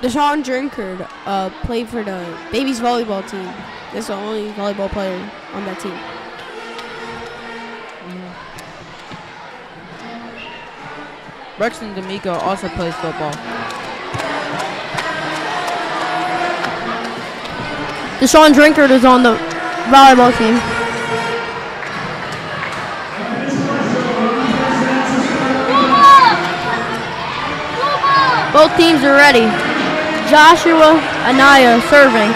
Deshaun Drinkard uh, played for the Babies volleyball team. That's the only volleyball player on that team. Braxton D'Amico also plays football. Deshaun Drinkard is on the volleyball team. Both teams are ready. Joshua Anaya serving.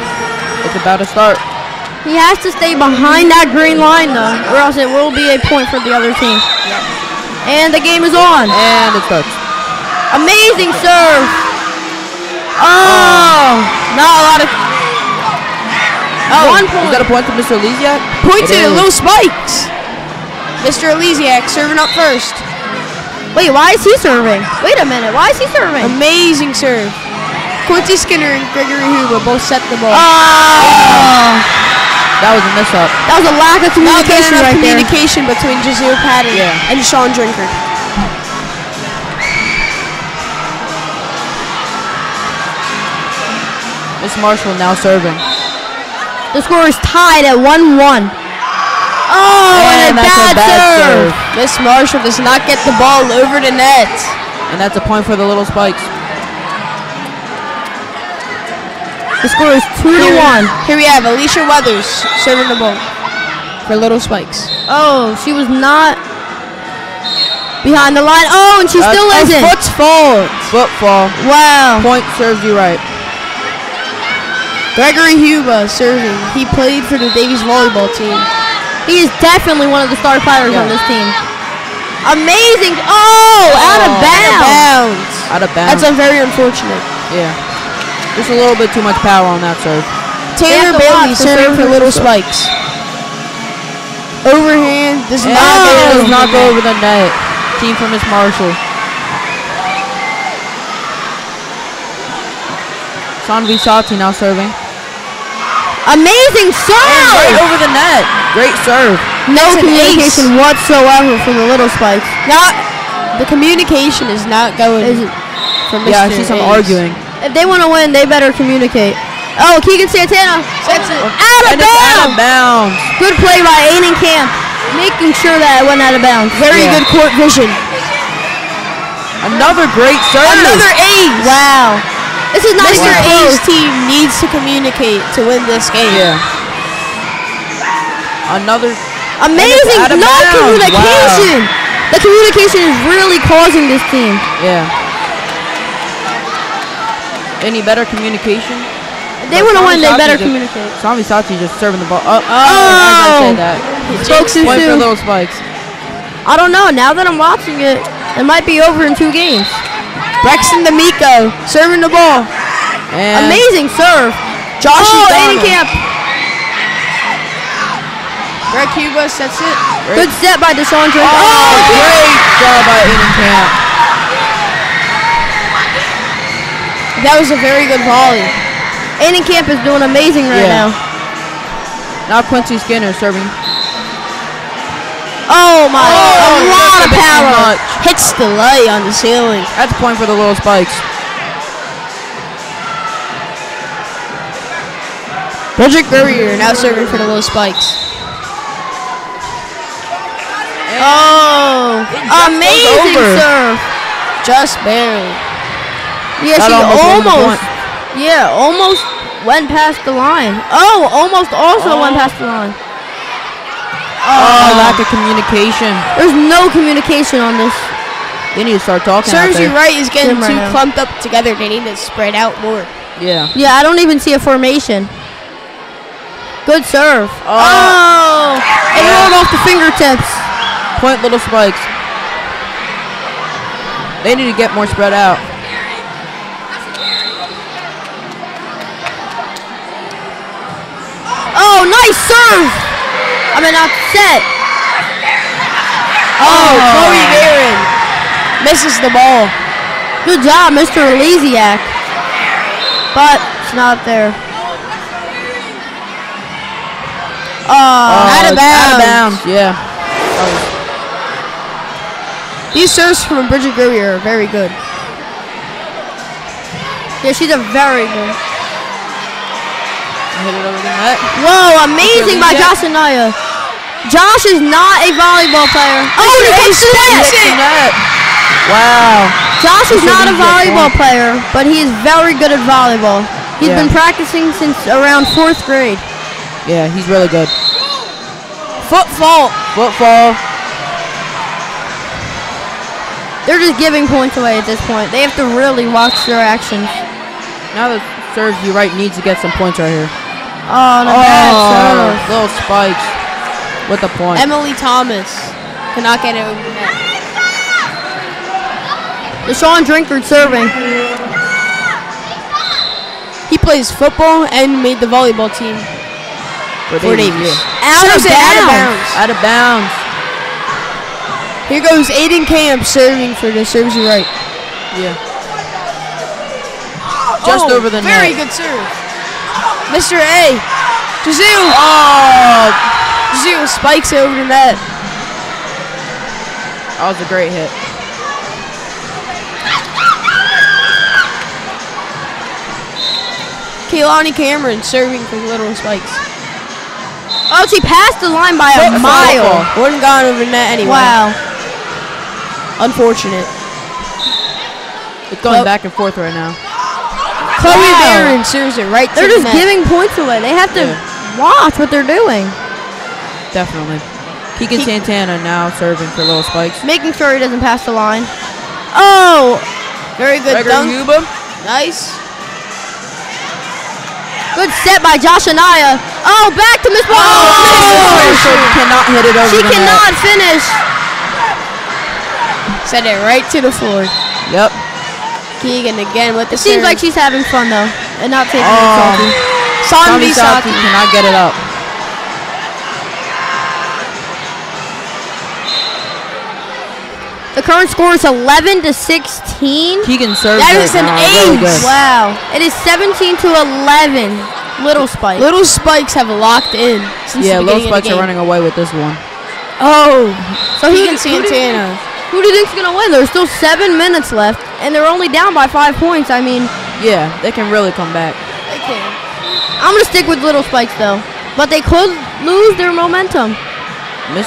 It's about to start. He has to stay behind that green line though, or else it will be a point for the other team. And the game is on. And it starts. Amazing serve. Oh, not a lot of. Oh, One Is point. that a point to Mr. Elysiak? Point It to the is. little spikes. Mr. Elysiak serving up first. Wait, why is he serving? Wait a minute, why is he serving? Amazing serve. Quincy Skinner and Gregory Huber both set the ball. Oh, That was a mess up. that was a lack of Not good communication enough right there. between Jazeel Patton Yeah. and Sean Drinkard. Miss Marshall now serving. The score is tied at 1 1. Oh, and, And a that's bad, a bad serve. serve. Miss Marshall does not get the ball over the net. And that's a point for the Little Spikes. The score is 2 to 1. Here we have Alicia Weathers serving the ball for Little Spikes. Oh, she was not behind the line. Oh, and she That's still a isn't. Foot's fault. Football. Wow. Point serves you right. Gregory Huber serving. He played for the Davies volleyball team. He is definitely one of the star players on this team. Amazing. Oh, out of Oh, bounds. Bounds. Out of bounds. That's a very unfortunate. yeah. Just a little bit too much power on that serve. Taylor have Bailey serving for server. Little Spikes. Overhand does And not it go does not go over the net. Team from Miss Marshall. San Visati now serving. Amazing serve. Right over the net. Great serve. No That's communication whatsoever from the little spikes. Not the communication is not going Is it- from Mr. Yeah, I see some Ace. arguing. If they want to win, they better communicate. Oh, Keegan Santana Sets it. Oh, out of it's out of bounds. Good play by Aiden Camp, making sure that it went out of bounds. Very Yeah. good court vision. Another great serve. Another ace. Wow. This is not Mr. even close. A's team needs to communicate to win this game. Yeah. Another. Amazing. No bounds. communication. The communication is really causing this team. Yeah. Any better communication? They want to win, they better just- communicate. Sami Sati just serving the ball. Oh, oh, Oh. as I say that. Spoke too Point little spikes. I don't know. Now that I'm watching it, it might be over in two games. Braxton D'Amico serving the ball. And Amazing serve. Josh oh, Ivana. Aiden Camp. Greg Huber sets it. Good set by Deshaun Drake. Oh, Oh, great job by Aiden Camp. That was a very good volley. Aiden Camp is doing amazing right Yeah. now. Now Quincy Skinner serving. Oh my! Oh, a lot of a bit too power. Hits the light on the ceiling. That's a point for the little spikes. Bridget Gurrier now serving for the Little Spikes. Oh, just goes amazing serve. Just barely. Yeah, That she almost almost, yeah, almost went past the line. Oh, almost also went Oh. past the line. Oh, lack oh. of communication. There's no communication on this. They need to start talking. out Serves you right is getting Tim right too now. clumped up together. They need to spread out more. Yeah. Yeah, I don't even see a formation. Good serve. Oh. Oh, it Yeah. rolled off the fingertips. Point little spikes. They need to get more spread out. Oh, nice serve. I mean, not set. Oh, oh, Chloe Barron misses the ball. Good job, Mr. Elysiak. But it's not there. Oh, oh, out of it's Out of bounds. bounds. Yeah. These serves from Bridget Gurrier are very good. Yeah, she's a very good. Hit it over the net. Whoa, amazing by Alicia. Josh Anaya. Josh is not a volleyball player. Oh, he hits the net. Hits the. Wow. Josh is not a volleyball point. player, but he is very good at volleyball. He's Yeah. been practicing since around fourth grade. Yeah, he's really good. Foot fault. Football. They're just giving points away at this point. They have to really watch their actions. Now that serves you right needs to get some points right here. Oh, no bad little spikes with the point. Emily Thomas cannot get it over the net. Deshaun Drinkard serving. He plays football and made the volleyball team for for Davies, Davies. yeah. Out of out of bounds. bounds. Out of bounds. Here goes Aiden Camp serving for the serves you right. Yeah. Oh, Just Oh, over the net. Very good serve. Mr. A. Jazeel. Oh, oh Jazeel spikes over the net. that was a great hit. Kehlani Cameron serving for Little Spikes. Oh, she passed the line by a Football. mile. Wouldn't gone over the net anyway. Wow. Unfortunate. It's going Well- back and forth right now. Chloe Wow. Barron serves it right They're to just the giving points away. They have to Yeah. watch what they're doing. Definitely. Keegan Ke- Santana now serving for little spikes. Making sure he doesn't pass the line. Oh, Very good Gregory dunk. Yuba. Nice. good set by Josh Anaya. Oh, back to Miss Ball. Oh, oh so cannot hit it over She the net. cannot finish. Send it right to the floor. Yep. Keegan again with the Seems serve. like she's having fun though, and not taking Oh. it um, salty. Sanvi Tommy Saki Saki. cannot get it up. The current score is 11 to 16. Keegan serves That right an now, really ace. Wow, it is 17 to 11. Little Spike. Little Spikes have locked in since Yeah, the little spikes of the are running away with this one. Oh, So who, Keegan who, do Santana. who do you think's gonna win? There's still seven minutes left, and they're only down by five points. I mean, Yeah, they can really come back. They can. I'm gonna stick with Little Spikes though, but they could lose their momentum. Miss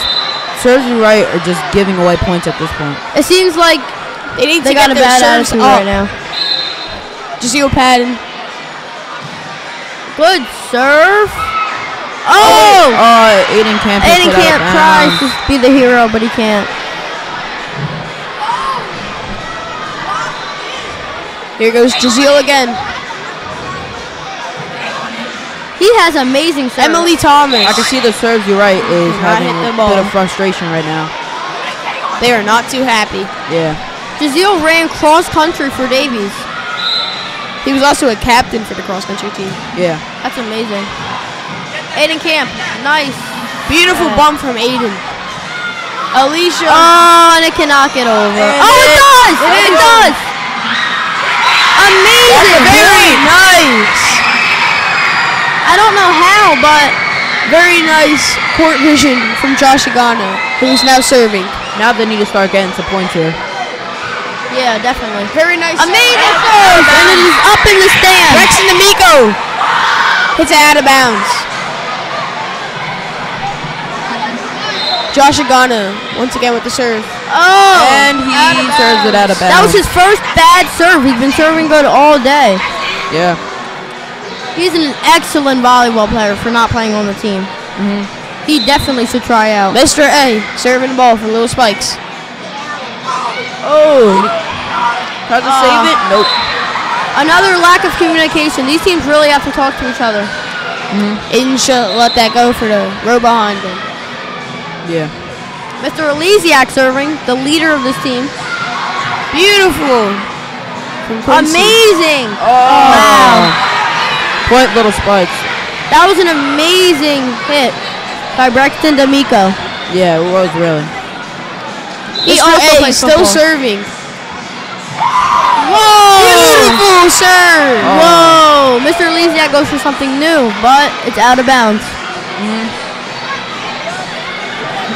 serves you right are just giving away points at this point. It seems like They need they to got get a their bad attitude up. right now. Jazeel Patton. Good serve. Oh, Oh, Aiden Camp. hits Aiden it out of Camp tries to be the hero, but he can't. Here goes Jazeel again. He has amazing serve. Emily Thomas. I can see the serves you're right is having a ball. bit of frustration right now. They are not too happy. Yeah. Jazeel ran cross country for Davies. He was also a captain for the cross country team. Yeah. That's amazing. Aiden Camp, nice. Beautiful bump from Aiden. Alicia. Oh, and it cannot get over. And oh, it, it- does! it It, is. does! Amazing! very nice. I don't know how, but Very nice court vision from Josh Agano, who's now serving. Now they need to start getting some points here. yeah, definitely. Very nice. Amazing serve, and it is up in the stand. Braxton D'Amico hits it out of bounds. Josh Agano once again with the serve. Oh, and he serves it out of bounds. that was his first bad serve. He's been serving good all day. Yeah. He's an excellent volleyball player for not playing on the team. Mhm. He definitely should try out. Mr. A serving the ball for Little Spikes. Oh. Tried to Ah. save it. Nope. Another lack of communication. These teams really have to talk to each other. Aiden should let that go for the row behind him. Yeah. Mr. Elysiak serving, the leader of this team. Beautiful. Amazing! Oh. Wow. Point little spikes. That was an amazing hit by Braxton D'Amico. Yeah, it was really. He Mr. also A still football. serving. Whoa! Beautiful serve. Oh. Whoa! Mr. Elysiak goes for something new, but it's out of bounds. Mm.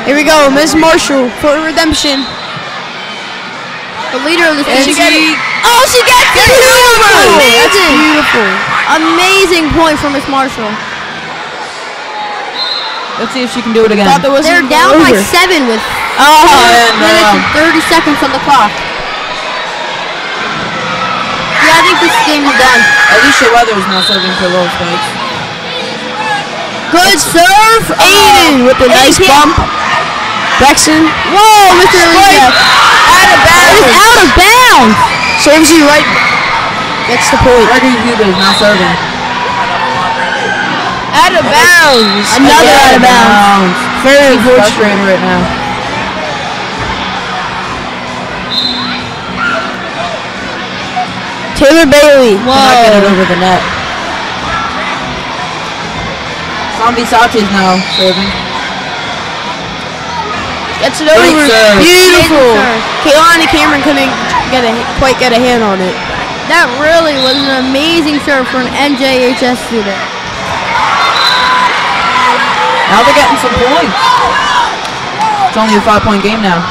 Here we go, Miss Marshall for redemption. The leader of the And team. she it? Oh, she gets it! Beautiful. Amazing! That's Amazing point from Miss Marshall. Let's see if she can do it again. They're down by seven with Oh, and 30 seconds on the clock. Yeah, I think this game is done. Alicia Weathers now serving for Little Spikes. Good serve. Oh, Aiden with a nice bump. Braxton Whoa, with Mr. Alicia. out of bounds. out of bounds. Serves you right. That's the point. Gregory Huber is now serving. Out of bounds. Another out of bounds. Very. Frustrated right now. Taylor Bailey. Whoa. Cannot get it over the net. Zombie Sachi is now serving. Gets it over. serve. Beautiful. Amazing serve. Kaylani Cameron couldn't get a quite get a hand on it. That really was an amazing serve for an NJHS student. Now they're getting some points. It's only a five point game now.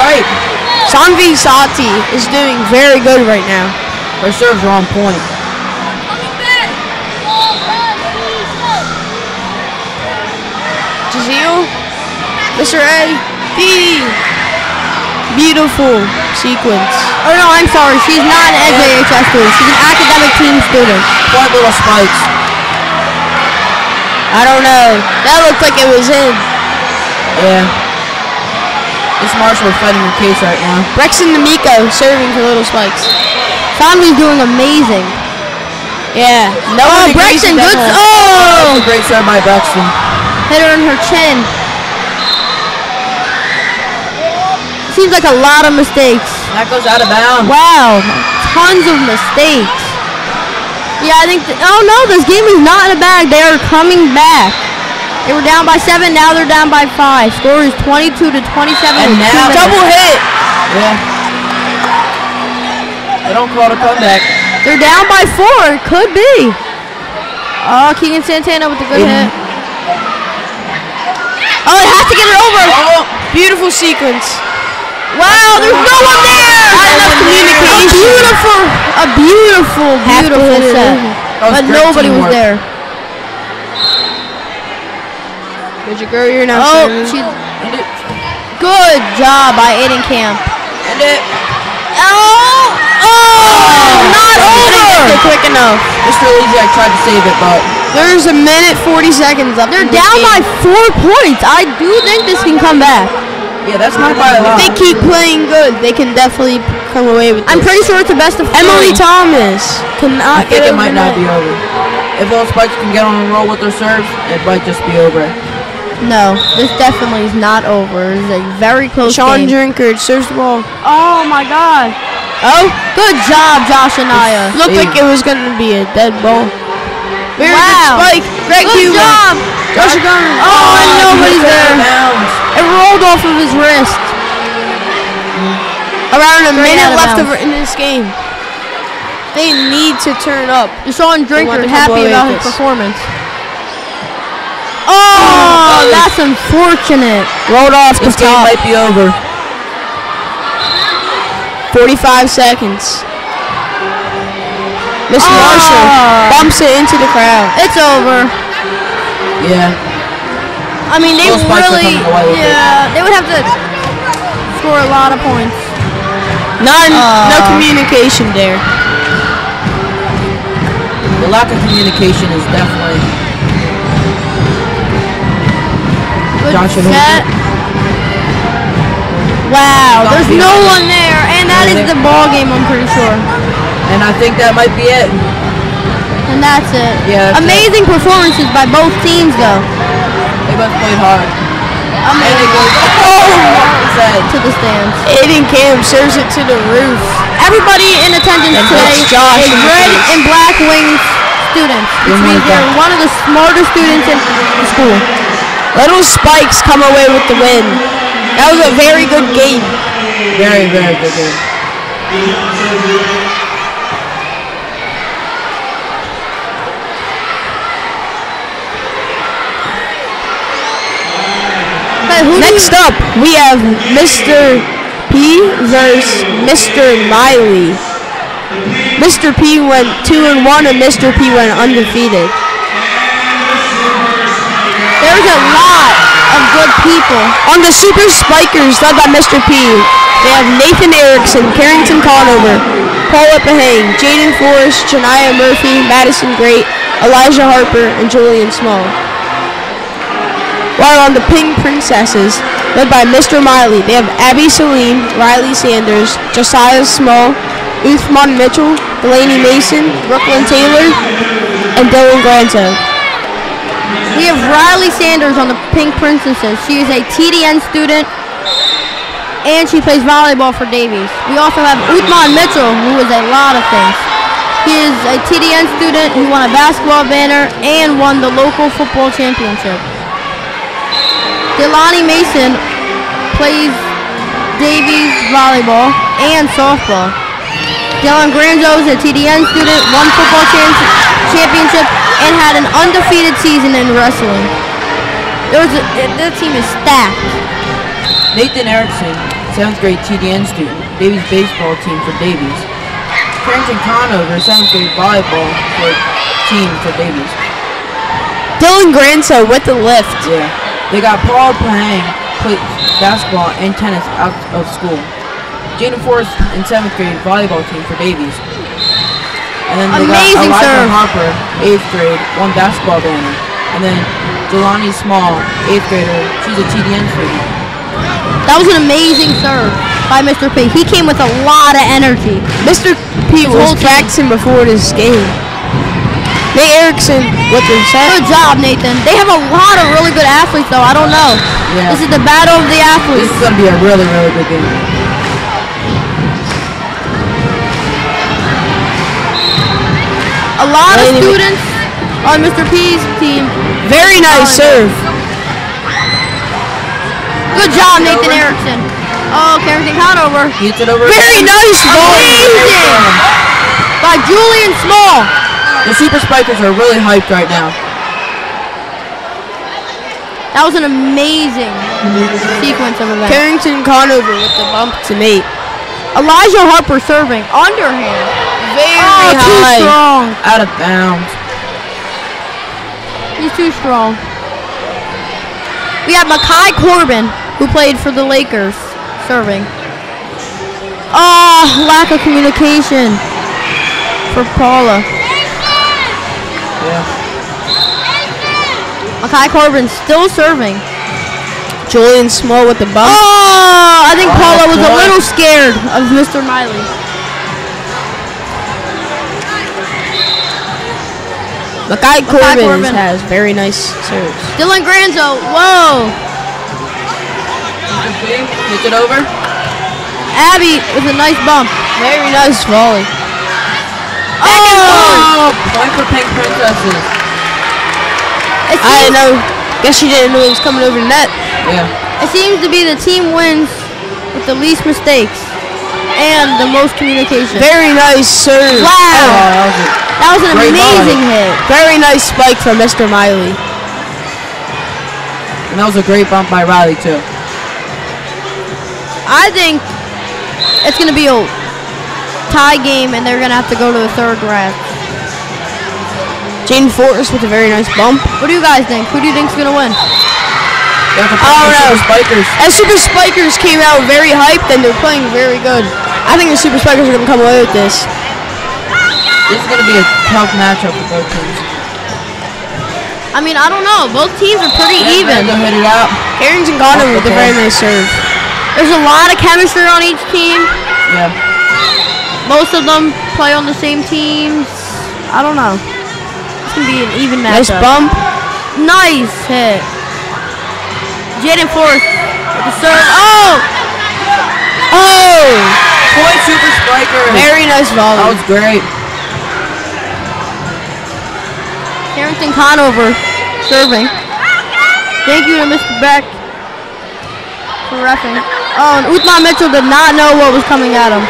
Right. Sanvi Sati is doing very good right now. Her serves are on point. Jazeel, Mr. A, D. Beautiful sequence. Oh no, I'm sorry. She's not an NJHS student. She's an academic team student. Point little spikes. I don't know. That looked like it was in. Yeah. This Marshall fighting her case right now. Braxton D'Amico serving for Little Spikes. Sanvi's doing amazing. Yeah. No Oh, one agrees Braxton, with good. that. Oh, A great serve by Braxton. hit her in her chin. Seems like a lot of mistakes. That goes out of bounds. Wow, tons of mistakes. Yeah, I think. oh no, this game is not in a bag. They are coming back. They were down by seven. Now they're down by five. Score is 22 to 27. And now- Double hit. Yeah. They don't call it a comeback. They're down by four. Could be. Oh, Keegan Santana with a good Yeah. hit. Oh, it has to get it over. Oh, Beautiful sequence. Wow, there's no one there. Not enough A communication. beautiful, a beautiful, beautiful set. over. That was But nobody was there. Bridget Gurrier now Oh, serving. she's end it. good job by Aiden Camp. End it. Oh, oh, oh not over. quick enough. Mr. Leziak tried to save it, but There's a minute 40 seconds left. They're down game. by four points. I do think this can come back. yeah, that's not by a lot. If they keep playing good, they can definitely come away with it. I'm pretty sure it's the best of Emily three. Thomas cannot I think it might not be over. If Little Spikes can get on a roll with their serves, it might just be over. No, this definitely is not over. It is a very close Sean game. Drinkard serves the ball. Oh my God. Oh, Good job, Josh Anaya. looked Big. like it was going to be a dead ball. Very Wow. good spike. Greg Good Huber. job. Josh Gunn. Oh, and oh, nobody's there. bounds. It rolled off of his wrist. Around a Straight minute out of left in this game. They need to turn up. Deshaun Drinkard happy about his performance. Oh, that's unfortunate. Rolled off the This game top. might be over. 45 seconds. Miss Oh. Marshall bumps it into the crowd. It's over. Yeah. I mean, they Those really, coming away with it. yeah, they would have to score a lot of points. Not no Uh. communication there. The lack of communication is definitely. Good Joshua set. Wow, there's no one there, and that is the ball game. I'm pretty sure, And I think that might be it. and that's it. Yeah, that's it. Amazing performances by both teams, though. They both played hard. And it Amazing. goes oh, said. To the stands. Aiden Cam serves it to the roof. Everybody in attendance And today Josh is red and black wings students, which means one, they're one of the smartest students in the school. Little Spikes come away with the win. That was a very good game. Very, very good game. right, who do Next up, we have Mr. P versus Mr. Miley. Mr. P went 2 and 1 and Mr. P went undefeated. There's a lot of good people. On the Super Spikers, led by Mr. P, they have Nathan Erickson, Carrington Conover, Paul Epahang, Jaden Forrest, Janiyah Murphy, Madison Great, Elijah Harper, and Julian Small. While on the Pink Princesses, led by Mr. Miley, they have Abby Salim, Riley Sanders, Josiah Small, Uthman Mitchell, Delaney Mason, Brooklyn Taylor, and Dylan Granto. We have Riley Sanders on the Pink Princesses. She is a TDN student and she plays volleyball for Davies. We also have Uthman Mitchell, who is a lot of things. He is a TDN student who won a basketball banner and won the local football championship. Delaney Mason plays Davies volleyball and softball. Dylan Granzo is a TDN student, won football champ- championship, and had an undefeated season in wrestling. There was a, that team is stacked. Nathan Erickson, 7th grade TDN student, Davies baseball team for Davies. Carrington Conover, 7th grade volleyball for team for Davies. Dylan Granto with the lift. Yeah. They got Paul Pahang, play basketball and tennis out of school. Jaden Forrest in 7th grade volleyball team for Davies. And then they Amazing got Elijah serve. Harper, 8th grade, one basketball banner. And then Jelani Small, 8th grader, she's a TDN student. That was an amazing serve by Mr. P. He came with a lot of energy. Mr. P His was whole practicing before this game. Nate Erickson with the set. Good job, Nathan. They have a lot of really good athletes, though. I don't know. Yeah. This is the battle of the athletes. This is going to be a really, really good game. A lot of Lady students on Mr. P's team. Very nice serve. Good job, Nathan over. Erickson. Oh, Carrington Conover. He hits it over. Very nice volley. Amazing. By Julian Small. The Super Spikers are really hyped right now. That was an amazing sequence of events. Carrington Conover with the bump to Nate. Elijah Harper serving underhand. Very Oh, too high. strong. Out of bounds. He's too strong. We have Makai Corbin, who played for the Lakers, serving. Oh, lack of communication for Paula. Yeah. Makai Corbin still serving. Julian Small with the bump. Oh, I think Oh, Paula was a little scared of Mr. Miley. Makai Corbin, Corbin. has very nice serves. Dylan Granzo, whoa. Hits it over. Abby with a nice bump. Very nice volley. Oh, Point for Pink Princesses. it I seems, didn't know. Guess she didn't know it was coming over the net. Yeah. it seems to be the team wins with the least mistakes and the most communication. Very nice serve. Oh, Wow, that was a that was an Great amazing volley. hit. Very nice spike from Mr. Miley. And that was a great bump by Riley too. I think it's going to be a tie game and they're going to have to go to the third round. Jane Forrest with a very nice bump. What do you guys think? Who do you think's going to win? They have to I don't the know. Super Spikers. As Super Spikers came out very hyped and they're playing very good. I think the Super Spikers are going to come away with this. This is going to be a tough matchup for both teams. I mean, I don't know. Both teams are pretty even. Go hit it out. Carrington Conover with a very nice serve. There's a lot of chemistry on each team. Yeah. Most of them play on the same teams. I don't know. It's going to be an even match. Nice bump. Nice hit. Jaden Forrest with the serve. Oh! Oh! Point Super Spikers. Very nice volley. That was great. Carrington Conover serving. Thank you to Mr. Beck for refing. Oh, and Uthman Mitchell did not know what was coming at him.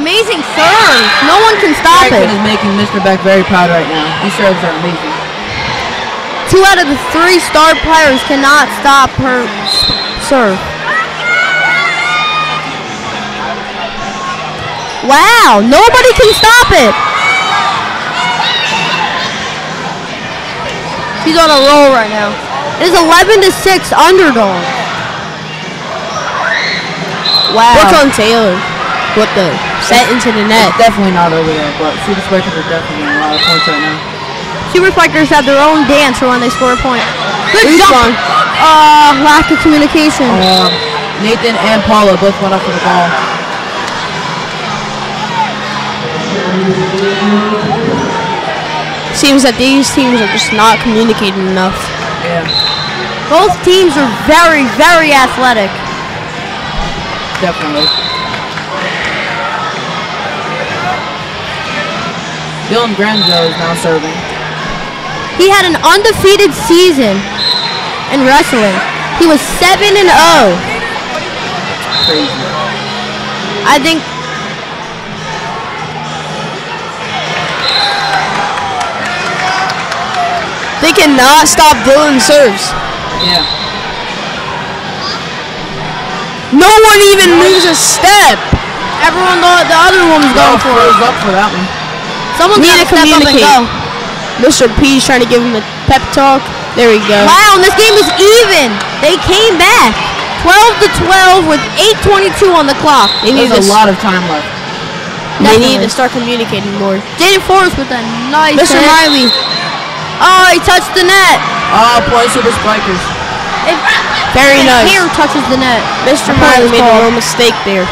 Amazing serve. No one can stop it. is making Mr. Beck very proud right now. These serves are amazing. Two out of the three star players cannot stop her serve. Wow, nobody can stop it. She's on a roll right now. It is 11 to 6 underdog. Wow. on Taylor What the set into the net. It's definitely not over there, but Super Spikers are definitely getting a lot of points right now. Super Spikers have their own dance for when they score a point. Good Who's jump. On? Uh, lack of communication. Um, Nathan and Paula both went up for the ball. Seems that these teams are just not communicating enough. Yeah, Both teams are very, very athletic. definitely. Dylan Granzo is now serving. He had an undefeated season in wrestling. He was 7 and 0. Crazy. I think They cannot stop Dylan serves. Yeah. No one even moves a step. everyone thought the other one was Well, going for it. up for that one. Someone's Need to to step up and communicate. go. Mr. P's trying to give him a pep talk. There we go. Wow, and this game is even. They came back. 12 to 12 with 8:22 on the clock. They need, a lot of time left. they need to start communicating more. Jaden Forrest with a nice Mr. hit. Miley, Oh, he touched the net. Oh, point Super Spikers. If very his nice. hair touches the net. Mr. Miley is made a called. little mistake there.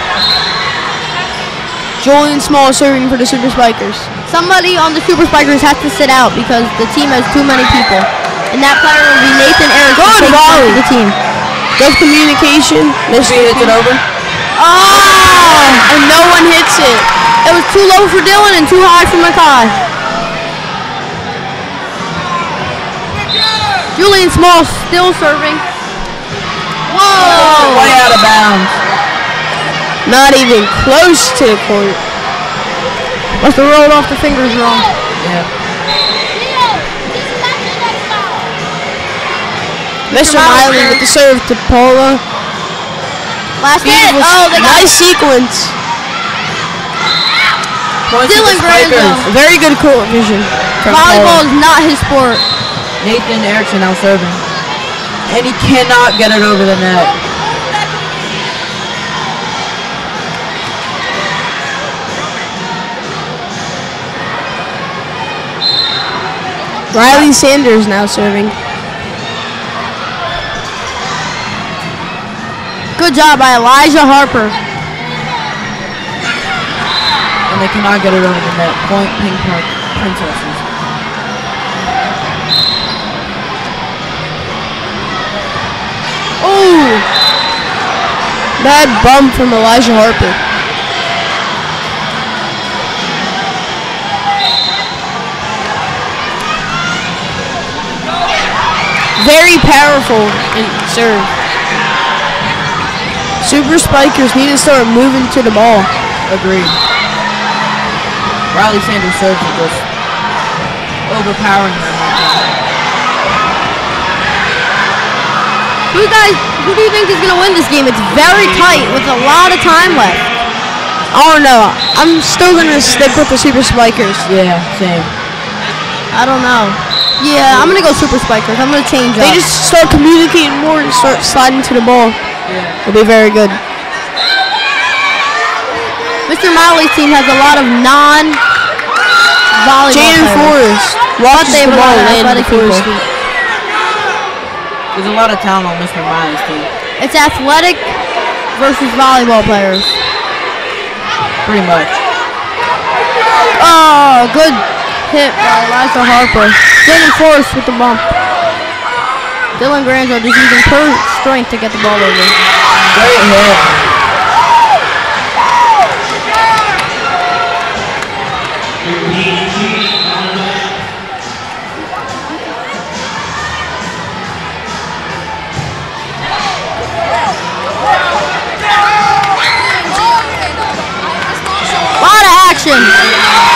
Julian Small serving for the Super Spikers. Somebody on the Super Spikers has to sit out because the team has too many people. And that player will be Nathan Erickson Good volley. the team. Good communication. Hits it over. Oh! And no one hits it. It was too low for Dylan and too high for Makai. Julian Small still serving. Whoa! Way out of bounds. Not even close to the court. Must have rolled off the fingers wrong. Yeah. Mr. Miley with the serve to Paula. Last hit. Beautiful- Oh, they got nice sequence. Point Dylan Super Very good court vision. volleyball is not his sport. Nathan Erickson now serving. And he cannot get it over the net. Riley Sanders now serving. Good job by Elijah Harper. And they cannot get it over the net. Point Ping Pong Princesses. Oh! Bad bump from Elijah Harper. Very powerful serve. Super Spikers need to start moving to the ball. Agreed. Riley Sanders serves are just overpowering them. Who guys? Who do you think is gonna win this game? It's very tight with a lot of time left. I don't know. I'm still gonna stick with the Super Spikers. Yeah, same. I don't know. Yeah, I'm gonna go Super Spikers. I'm gonna change up. They just start communicating more and start sliding to the ball. Yeah. It'll be very good. Mr. Miley's team has a lot of non volleyball Jaden players. Forrest watches they the have a ball lot of athletic before people. There's a lot of talent on Mr. Miley's team. It's athletic versus volleyball players. Pretty much. Oh, good hit by Elijah Harper. Jaden Forrest with the bump. Dylan Granzo just using pure strength to get the ball over. Great hit. deflection.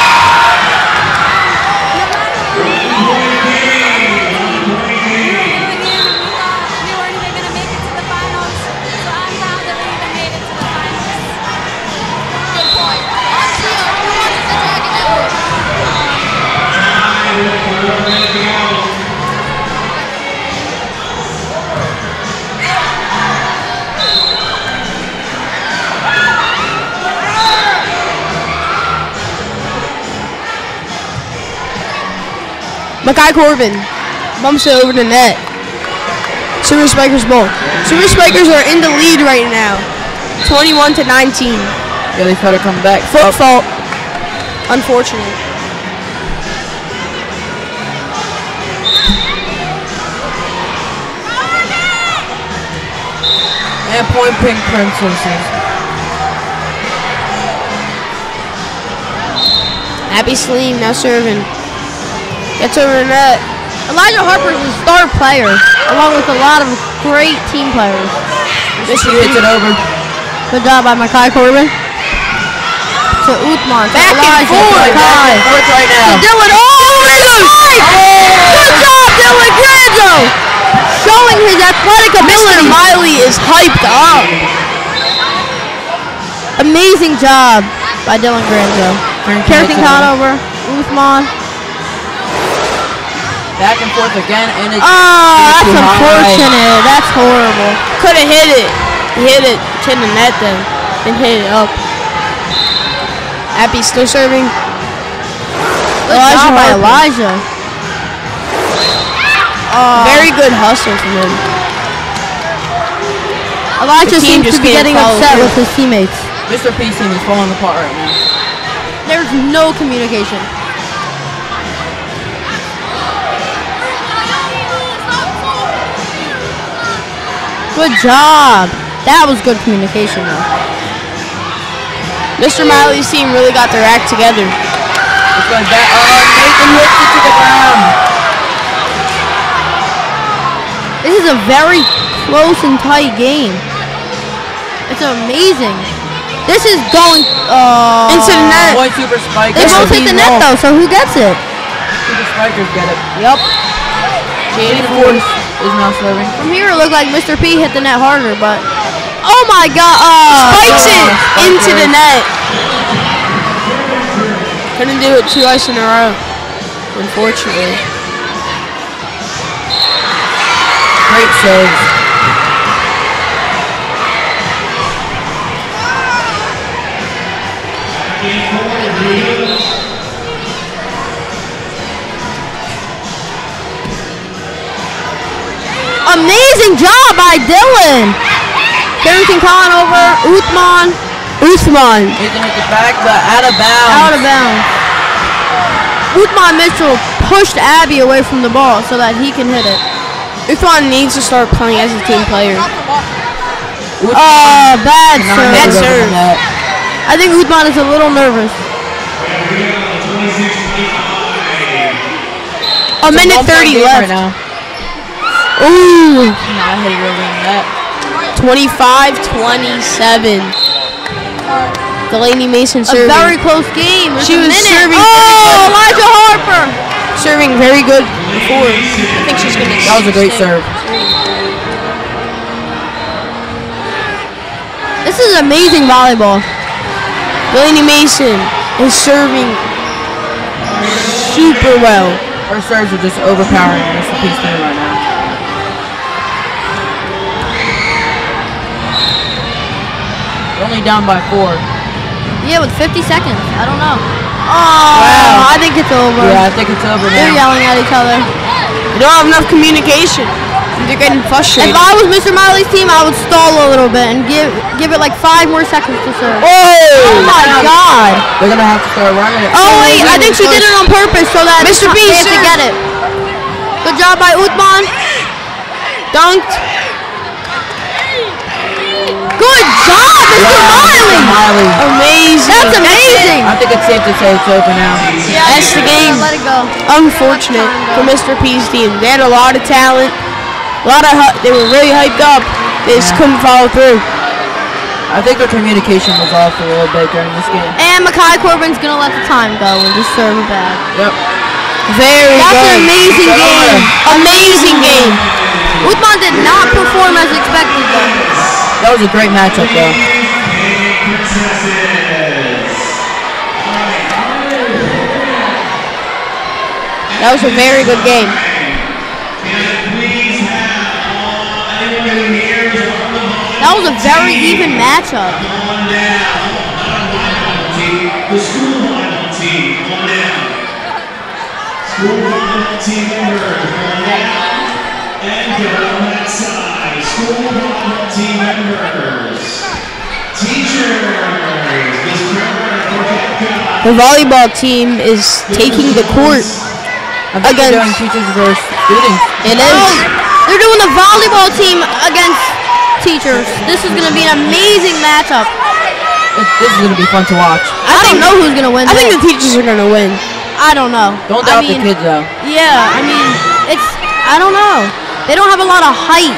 Makai Corbin bumps it over the net. Super Spikers ball. Super Spikers are in the lead right now. 21 to 19. Yeah, they try to come back. Foot fault. Unfortunate. And point pink princesses. Abby Sleem now serving. Gets over the net. Elijah Harper is a star player, along with a lot of great team players. She hits it over. Good job by Makai Corbin. To Uthman. To Back and Elijah. forth. And forth right To. Dylan. Oh, my God! Good job, Dylan Granzo. Showing his athletic Mr. ability. Miley is hyped up. Amazing job by Dylan Granzo. Carrington hits over. Conover. Uthman. Back and forth again, and it's Oh, ah, that's too high. unfortunate. That's horrible. Could have hit it. Hit it to the net then. Then hit it up. Abby still serving. Good Elijah job by Elijah. Oh, Very good hustle from him. Elijah the team seems to be getting upset through. with his teammates. Mr. P team is falling apart right now. There's no communication. Good job. That was good communication, though. Mr. Miley's team really got their act together. It's going back. Oh, Nathan hits it to the ground. This is a very close and tight game. It's amazing. This is going uh, Into the net. Boy, Super Spikers. They both hit the net though, so who gets it? Super Spikers get it. Yep. Jaden Forrest is now serving. From here, it looked like Mr. P hit the net harder, but oh my God! Uh, Spikes it Spikers. into the net. Couldn't do it twice in a row. Unfortunately. Great saves. Amazing job by Dylan. Carrington Conover, Uthman, Uthman. Nathan hit the back, but out of bounds. out of bounds. Uthman Mitchell pushed Abby away from the ball so that he can hit it. Uthman needs to start playing as a team player. Oh, bad serve. Bad hit it over serve. I think Uthman is a little nervous. A minute 30 left. Right now. Ooh. Not hit it over the net. 25 27. Delaney Mason serving. A very close game. There's She was minute. serving Oh, Elijah Harper. serving very good before. I think she's going to That was a great serve. This is amazing volleyball. Delaney Mason is serving super well. Her serves are just overpowering Mr. Team right now. Only down by four. Yeah, with 50 seconds. I don't know. Oh, Wow. I think it's over. Yeah, I think it's over They're now. yelling at each other. They don't have enough communication. They're getting frustrated. If. I was Mr. Miley's team, I would stall a little bit and give give it like five more seconds to serve. Oh! Oh my God! They're gonna have to start running. Oh wait, I think she did it on purpose so that Mr. B, they have to get it. Good job by Uthman. Dunked. Good job, Mr. Miley. Miley. Amazing. That's amazing. I think it's safe to say it's over now. That's the game. Let it go. Unfortunate for Mr. P's team. They had a lot of talent. A lot of they were really hyped up. They just Yeah. couldn't follow through. I I think the communication was off a little bit during this game. And Makai Corbin's gonna let the time go and just serve it back. Yep. Very That's good. an amazing Good game. Amazing game. Uthman did not perform as expected though. That was a great matchup though. That was a very good game. That was a very even matchup. School team. And go on that side. School volleyball team members. Teachers, Ms. The volleyball team is taking the court. I think they're doing Against- teachers versus students. It Oh, they're doing the volleyball team against teachers. This is gonna be an amazing matchup. This is gonna be fun to watch. I, don't know who's gonna win. I think the teachers are gonna win. I don't know. Don't I doubt mean, the kids though. Yeah, I mean, it's I don't know. They don't have a lot of height.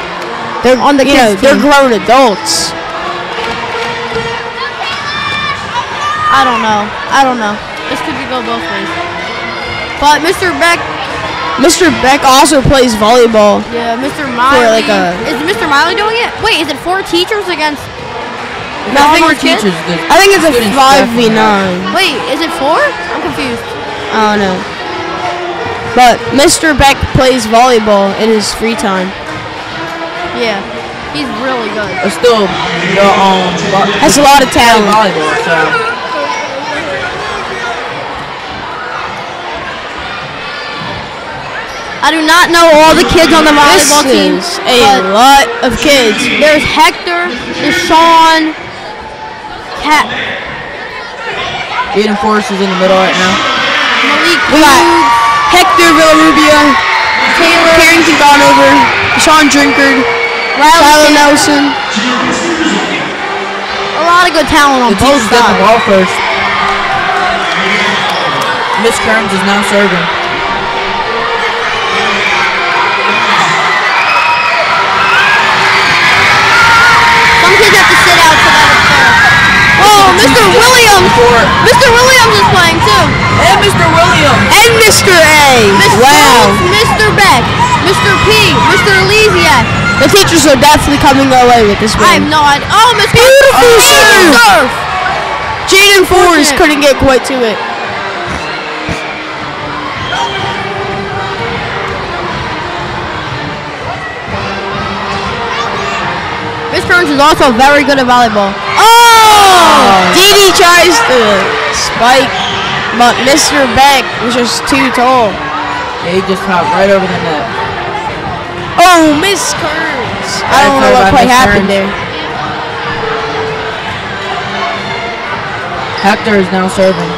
They're On the you know, they're grown adults. I don't know. I don't know. This could be go both ways. But Mr. Beck, Mr. Beck also plays volleyball. yeah, Mr. Miley. like a- is Mr. Miley doing it? Wait, is it four teachers against? No, I think more teachers. I think it's a five v nine. Wait, is it four? I'm confused. I don't know. But Mr. Beck plays volleyball in his free time. Yeah, he's really good. But still, the um, vo- Has a lot of talent. volleyball. So I do not know all the kids on the volleyball team. is a lot of kids. There's Hector, there's Sean, Cat, Aiden Forrest is in the middle right now. Malik We got Hughes, Hector Villarubia, Taylor, Carrington Conover, Sean Drinkard, Riley Tyler Nelson. A lot of good talent on The both teachers get the sides. ball first. Miss Kearns is now serving. Some kids Mr. Williams! Mr. Williams is playing too. and Mr. Williams. And Mr. A. Miss Wow. Mr. Beck, Mr. P, Mr. Elysiak. The teachers are definitely coming away with this one. I am not. Oh, Miss Beautiful oh, serve. serve. Jaden Forrest couldn't get quite to it. Miss Kearns is also very good at volleyball. Oh! oh! Didi tries to spike, but Mr. Beck was just too tall. Yeah, he just hopped right over the net. Oh, Miss Kearns. I don't know what quite happened Kearns. there. Hector is now serving.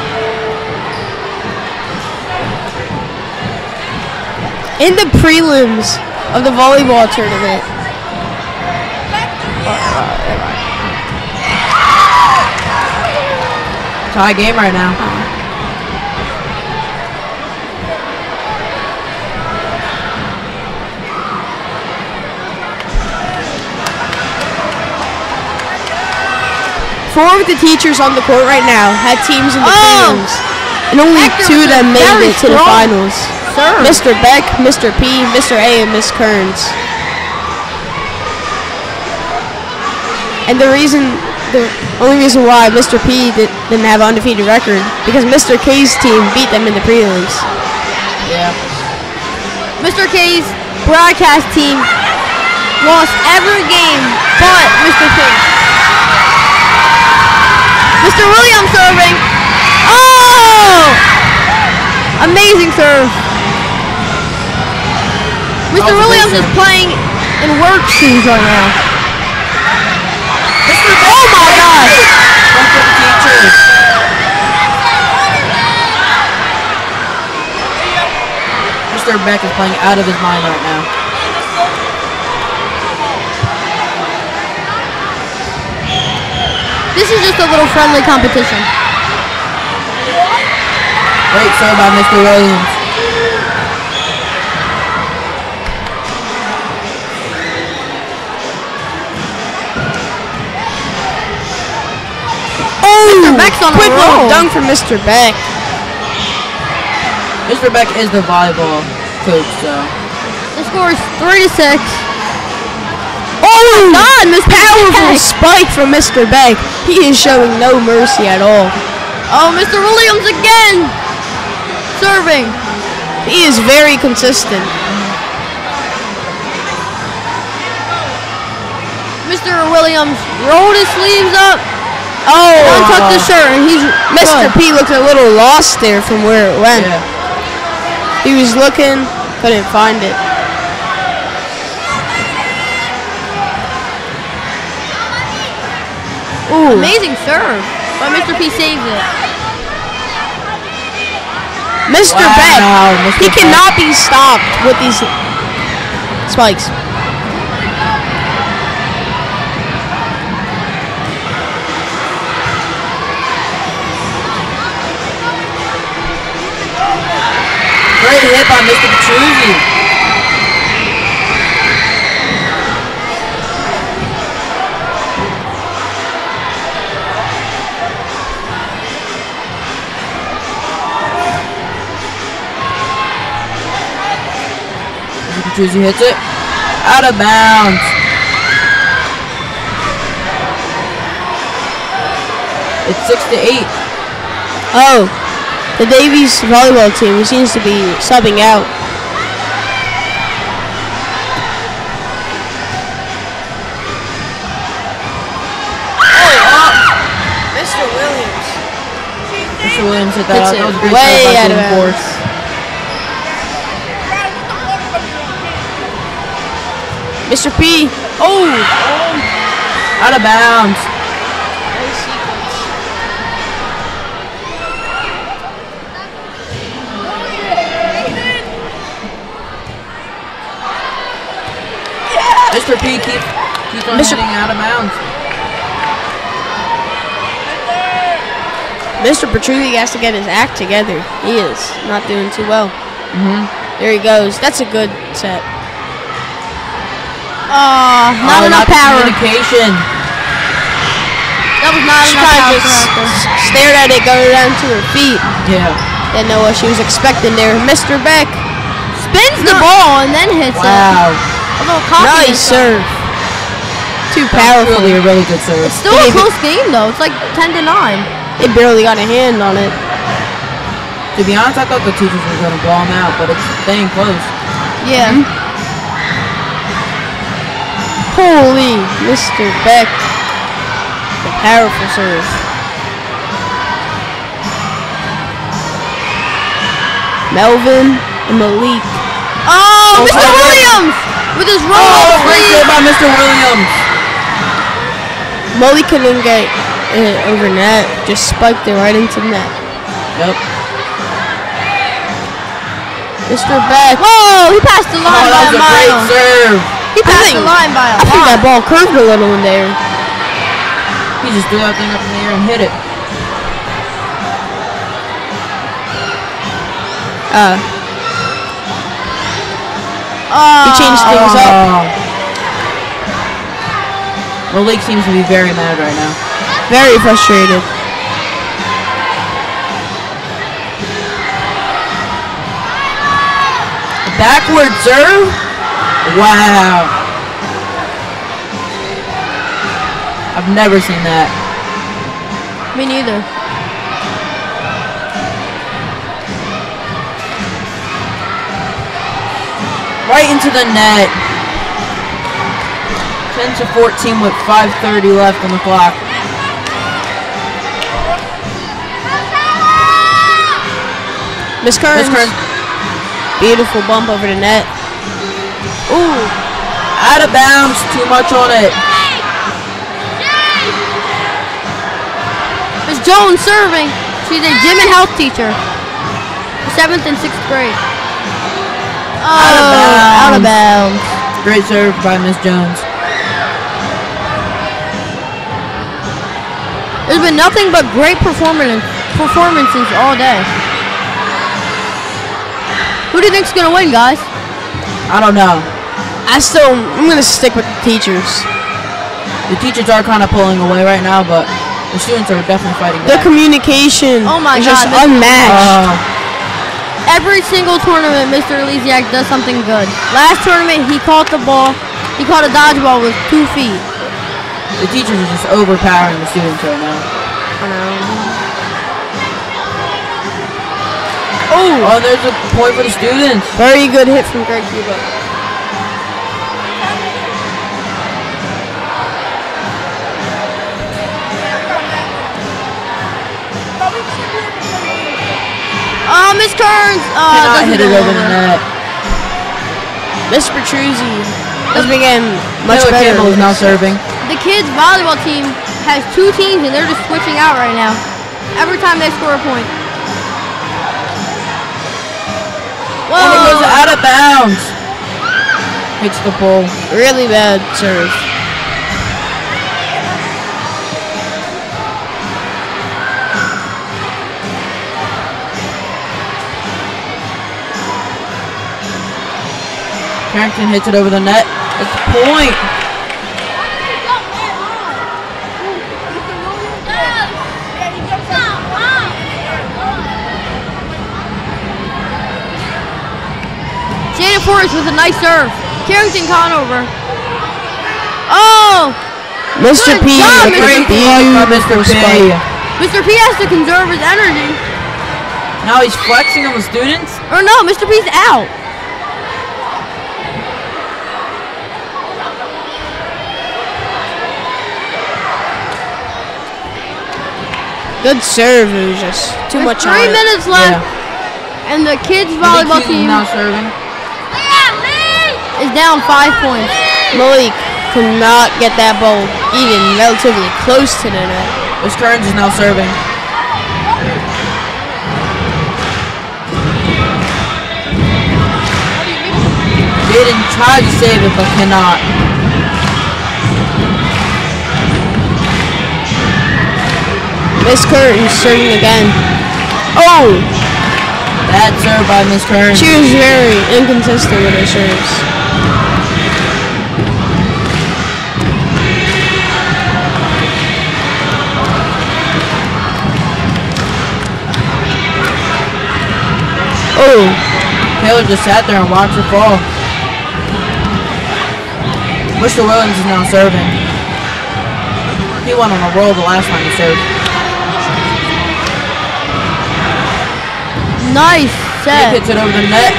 In the prelims of the volleyball tournament, uh, uh, Tie game right now. four of the teachers on the court right now had teams in the Oh! prelims, and only Hector two of them made it to the finals. Serve. Mr. Beck, Mr. P, Mr. A, and Miss Kearns. And the reason, the only reason why Mr. P did, didn't have an undefeated record, because Mr. K's team beat them in the prelims. Yeah. Mr. K's broadcast team lost every game but Mr. K. Mr. Williams serving. Oh! Amazing serve. Mr. That was Williams is playing in work shoes right now. Oh my One for the teachers. Mr. Beck is playing out of his mind right now. This is just a little friendly competition. Great serve by Mr. Williams. Mr. Beck's on a quick little roll. dunk from Mr. Beck. Mr. Beck is the volleyball coach, so. The score is three to six. Oh, oh God, Mr. Powerful Beck. spike from Mr. Beck. He is showing no mercy at all. Oh, Mr. Williams again. Serving. He is very consistent. Mr. Williams rolled his sleeves up, Oh, untucked his shirt, and he's Mr. good. P looked a little lost there from where it went. Yeah. He was looking, couldn't find it. Ooh, Amazing serve, but Mr. P saves it. Mr. Wow, Beck. Mr. He Beck. cannot be stopped with these spikes. Great hit by Mr. Petruzzi. Petruzzi hits it. Out of bounds. It's six to eight. Oh, the Davies volleyball team who seems to be subbing out. Mr. Williams. Mr. Williams hit that. Hits. That was a great way out of Golden bounds. Mr. P. Oh, Out of bounds. Mr. P keep, keeps on Mr. out of bounds. Mr. Petruzzi has to get his act together. He is not doing too well. Mm-hmm. There he goes. That's a good set. Uh, not oh, enough power. Communication. That was not She enough kind power of just stared at it go down to her feet. Yeah. Didn't know what she was expecting there. Mr. Beck. Spins the ball and then hits it. Wow. A little confidence. Nice serve. Too powerful. Really a really good serve. It's still a close game though. It's like 10 to 9. It barely got a hand on it. To be honest, I thought the teachers were going to blow him out, but it's staying close. Yeah. Mm-hmm. Holy Mr. Beck. The powerful serve. Melvin and Malik. Oh, Oh, Mr. my Williams with his roll Oh, up great sleeve. save by Mr. Williams. Malik couldn't get it over net. Just spiked it right into net. Yep. Mr. Beck. Whoa, he passed the Oh, line that by was a a great serve. He passed think- the line by a I think that ball curved a little in there. He just threw that thing up in the air and hit it. Uh, Uh, he changed things up. Oh. Malik seems to be very mad right now. Very frustrated. Backward serve? Wow. I've never seen that. Me neither. Right into the net. 10 to 14 with 5.30 left on the clock. Miss Kearns. Miss Kearns. Beautiful bump over the net. Ooh. Out of bounds. Too much on it. Miss Jones serving. She's a gym and health teacher. Seventh and sixth grade. Oh, Out of bounds. Great serve by Miss Jones. There's been nothing but great performance performances all day. Who do you think's gonna win, guys? I don't know. I still, I'm gonna stick with the teachers. The teachers are kind of pulling away right now, but The students are definitely fighting The back. communication Oh my is just God, this- unmatched. Uh, Every single tournament, Mr. Elysiak does something good. Last tournament, he caught the ball. He caught a dodgeball with two feet. the teachers are just overpowering the students right now. oh, Oh, there's a point for the students. very good hit from Greg Huber. Oh, Miss Kearns! Uh, Cannot hit it over the net. Miss Petruzzi has become much Taylor better. Campbell is now serving. The kids' volleyball team has two teams, and they're just switching out right now. Every time they score a point. And it goes Whoa! out of bounds. Hits the pole. Really bad serve. Carrington hits it over the net. It's a point. Jaden Forrest with a nice serve. Carrington Conover. Oh! Mr. Good P job, with a Great block by Mr. P. Mr. P has to conserve his energy. Now he's flexing on the students. Or no, Mr. P's out. Good serve. It was just too With much three on it. minutes left, and the kids' volleyball Nikki team now serving. is down five points. Malik could not get that ball even relatively close to the net. Miss Kearns is now serving. Jaden tried to save it but cannot. Miss Curtin serving again. Oh, Bad serve by Miss Kearns. she was very inconsistent with her serves. Oh, Taylor just sat there and watched her fall. Mr. Williams is now serving. He went on a roll the last time he served. Nice set. He hits it over the net.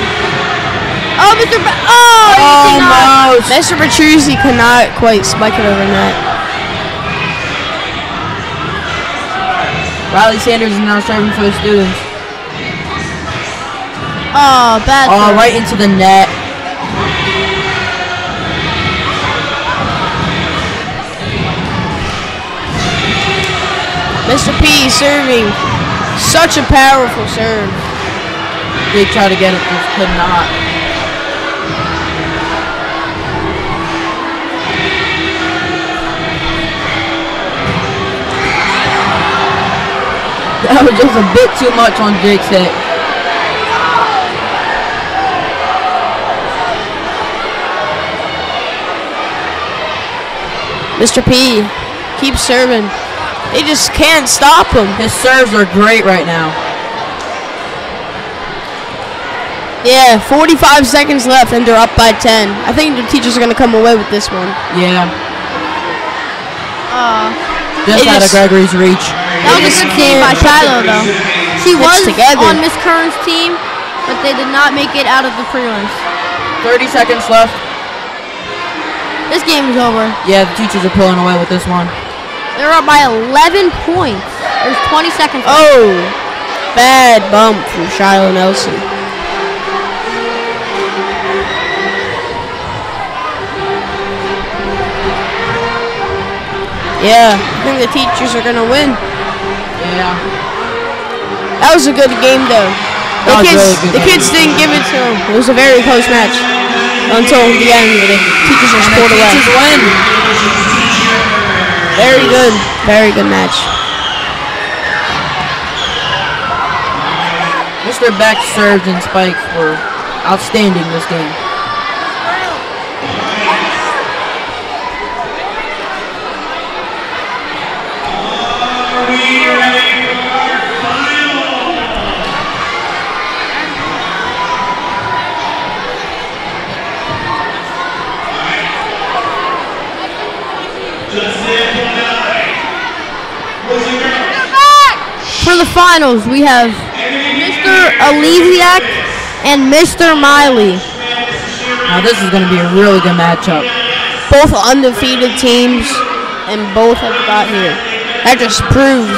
Oh, Mr. Ba- oh, not. Almost. Mr. Petruzzi cannot quite spike it over net. Riley Sanders is now serving for the students. Oh, bad. Oh, serve. right into the net. Mr. P serving such a powerful serve. They try to get it, just could not. That was just a bit too much on Jake's hit. Mr. P keeps serving. They just can't stop him. His serves are great right now. Yeah, 45 seconds left and they're up by 10. I think the teachers are going to come away with this one. Yeah, Uh, just out of Gregory's reach. that was a good save by Shiloh, though. She was together. on Miss Kearns' team, but they did not make it out of the prelims. 30 seconds left. This game is over. Yeah, the teachers are pulling away with this one. They're up by 11 points. There's 20 seconds. left. Oh, bad bump from Shiloh Nelson. Yeah, I think the teachers are going to win. Yeah. That was a good game, though. The kids, really the game. kids didn't give it to them. It was a very close match until the end. where The teachers the pulled away. teachers win. Very good, very good match. Mr. Beck's serves and spikes were outstanding this game. For the finals, we have Mr. Elysiak and Mr. Miley. Now this is going to be a really good matchup. Both undefeated teams, and both have got here. That just proves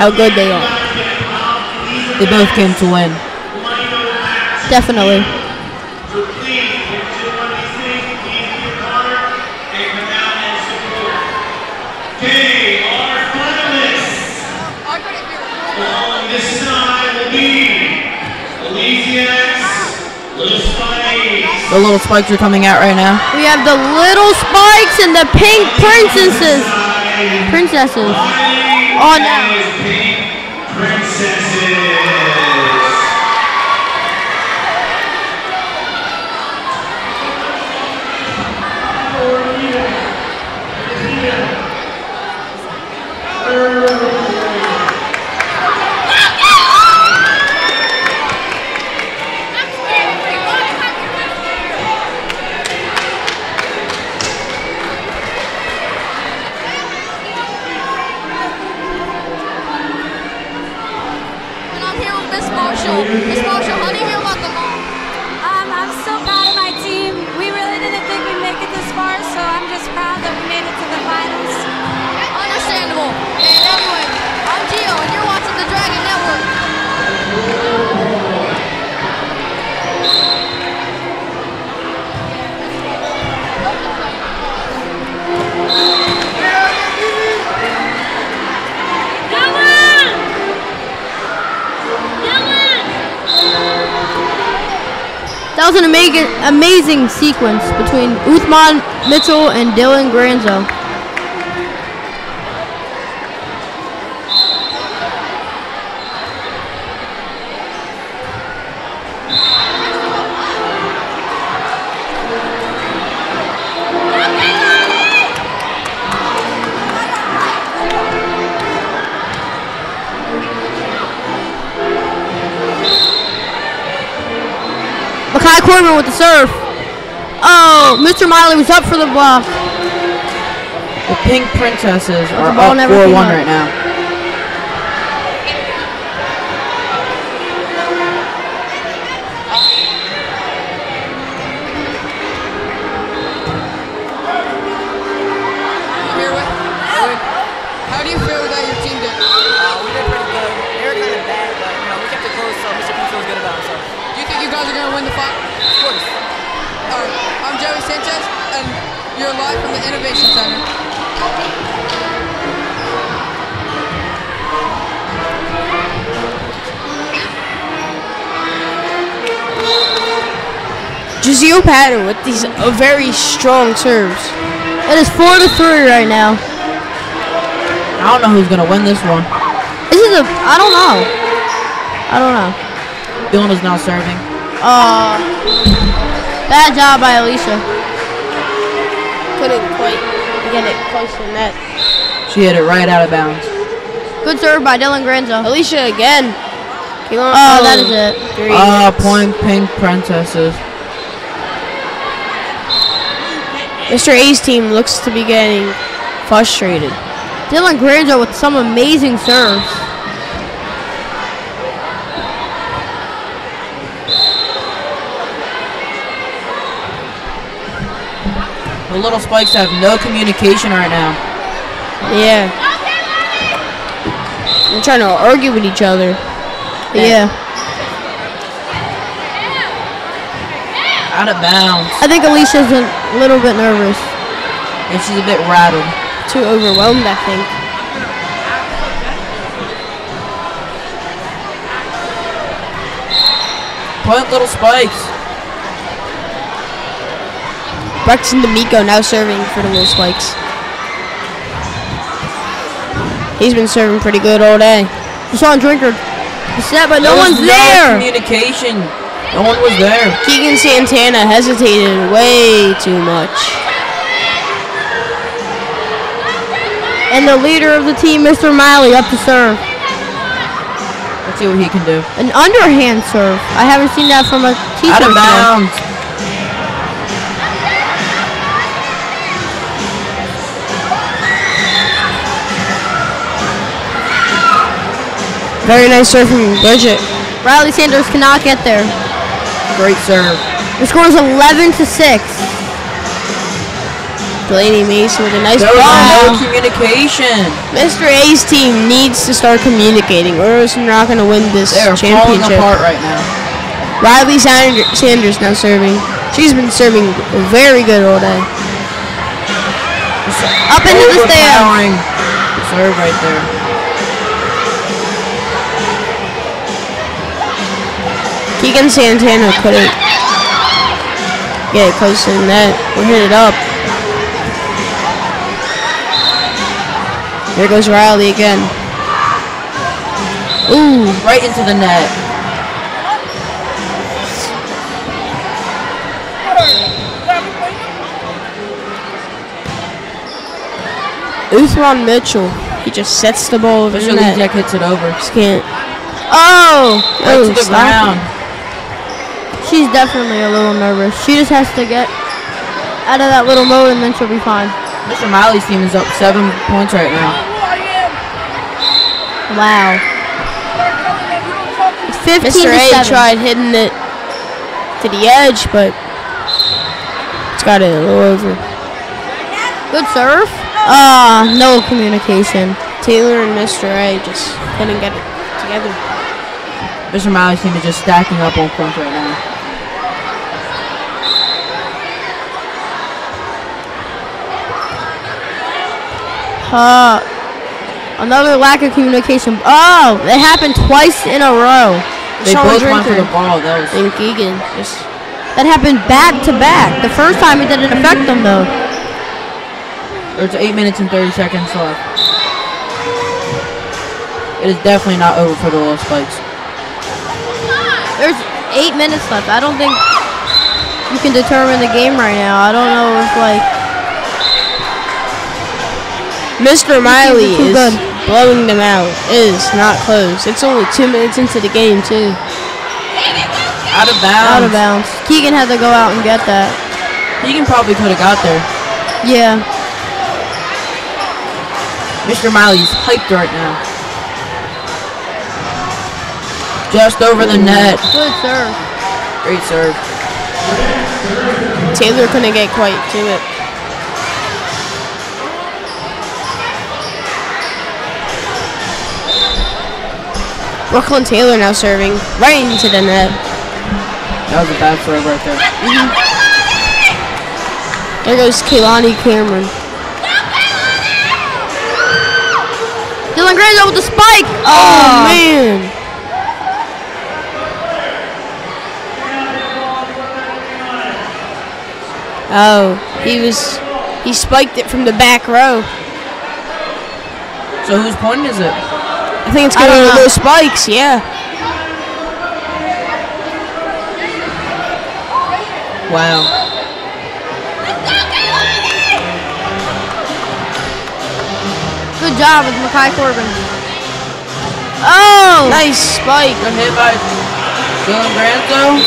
how good they are. They both came to win. Definitely. Okay, our finalists on this side will be Elysiacs, Little Spikes, The little spikes are coming out right now. We have the little spikes and the pink princesses. Princesses. Oh. Pink Princesses. Es was an amazing, amazing sequence between Uthman Mitchell and Dylan Granzo. Corbin with the serve. Oh, Mr. Miley was up for the block. The pink princesses are up never 4-1 right now. Sanchez, and you're live from the Innovation Center. Jazeel Patton with these uh, very strong serves. It is four to three right now. I don't know who's going to win this one. This is a. I don't know. I don't know. Dylan is now serving. Uh, bad job by Alicia. Couldn't quite get it close to the net. She hit it right out of bounds. Good serve by Dylan Granzo. Alicia again. Keelan- Oh, that is it. Three. Ah, point pink princesses. Mr. A's team looks to be getting frustrated. Dylan Granzo with some amazing serves. The little spikes have no communication right now. Yeah. They're trying to argue with each other. Yeah. Out of bounds. I think Alicia's a little bit nervous. And she's a bit rattled. Too overwhelmed, I think. Point little spikes. Braxton D'Amico now serving for the Little Spikes. He's been serving pretty good all day. Deshaun Drinkard. is set, but no There was one's there. communication. No one was there. Keegan Santana hesitated way too much. And the leader of the team, Mr. Miley, up to serve. Let's see what he can do. An underhand serve. I haven't seen that from a teacher. Out of before. bounds. Very nice serve from Bridget. Riley Sanders cannot get there. Great serve. The score is 11 to 6. Delaney Mason with a nice There ball. no communication. Mr. A's team needs to start communicating, or else we're not going to win this They are falling championship. apart right now. Riley Sander- Sanders now serving. She's been serving very good all day. Up into the stands. Overpowering serve right there. Keegan Santana couldn't get it close to the net or hit it up. There goes Riley again. Ooh, Right into the net. Uthman Mitchell. He just sets the ball over the Bishop net. Jack hits it over. Just can't. Oh! Right oh, to the ground. She's definitely a little nervous. She just has to get out of that little mode and then she'll be fine. Mr. Miley's team is up seven points right now. Wow. It's 15 Mr. to A 7. tried hitting it to the edge, but it's got it a little over. Good serve. Ah, no communication. Taylor and Mr. A just couldn't get it together. Mr. Miley's team is just stacking up on points right now. Uh, another lack of communication. Oh, it happened twice in a row. They Sean both went for the ball. That was and Keegan just That happened back to back. The first time it didn't affect them though. There's 8 minutes and 30 seconds left. It is definitely not over for the Little Spikes. There's eight minutes left. I don't think you can determine the game right now. I don't know if like Mr. Miley is good. blowing them out. It is not close. It's only two minutes into the game too. Out of bounds. out of bounds. Keegan had to go out and get that. Keegan probably could have got there. Yeah. Mr. Miley's hyped right now. Just over the net. Good serve. Great serve. Taylor couldn't get quite to it. Brooklyn Taylor now serving right into the net. That was a bad serve right there. Mm-hmm. There goes Kaylani Cameron. Dylan Granzo with the spike. Oh, oh, man. Oh, he was he spiked it from the back row. So whose point is it? I think it's I going don't to know. those spikes, yeah. Wow. Good job with Makai Corbin. Oh! Nice spike. Good hit by Dylan Granzo.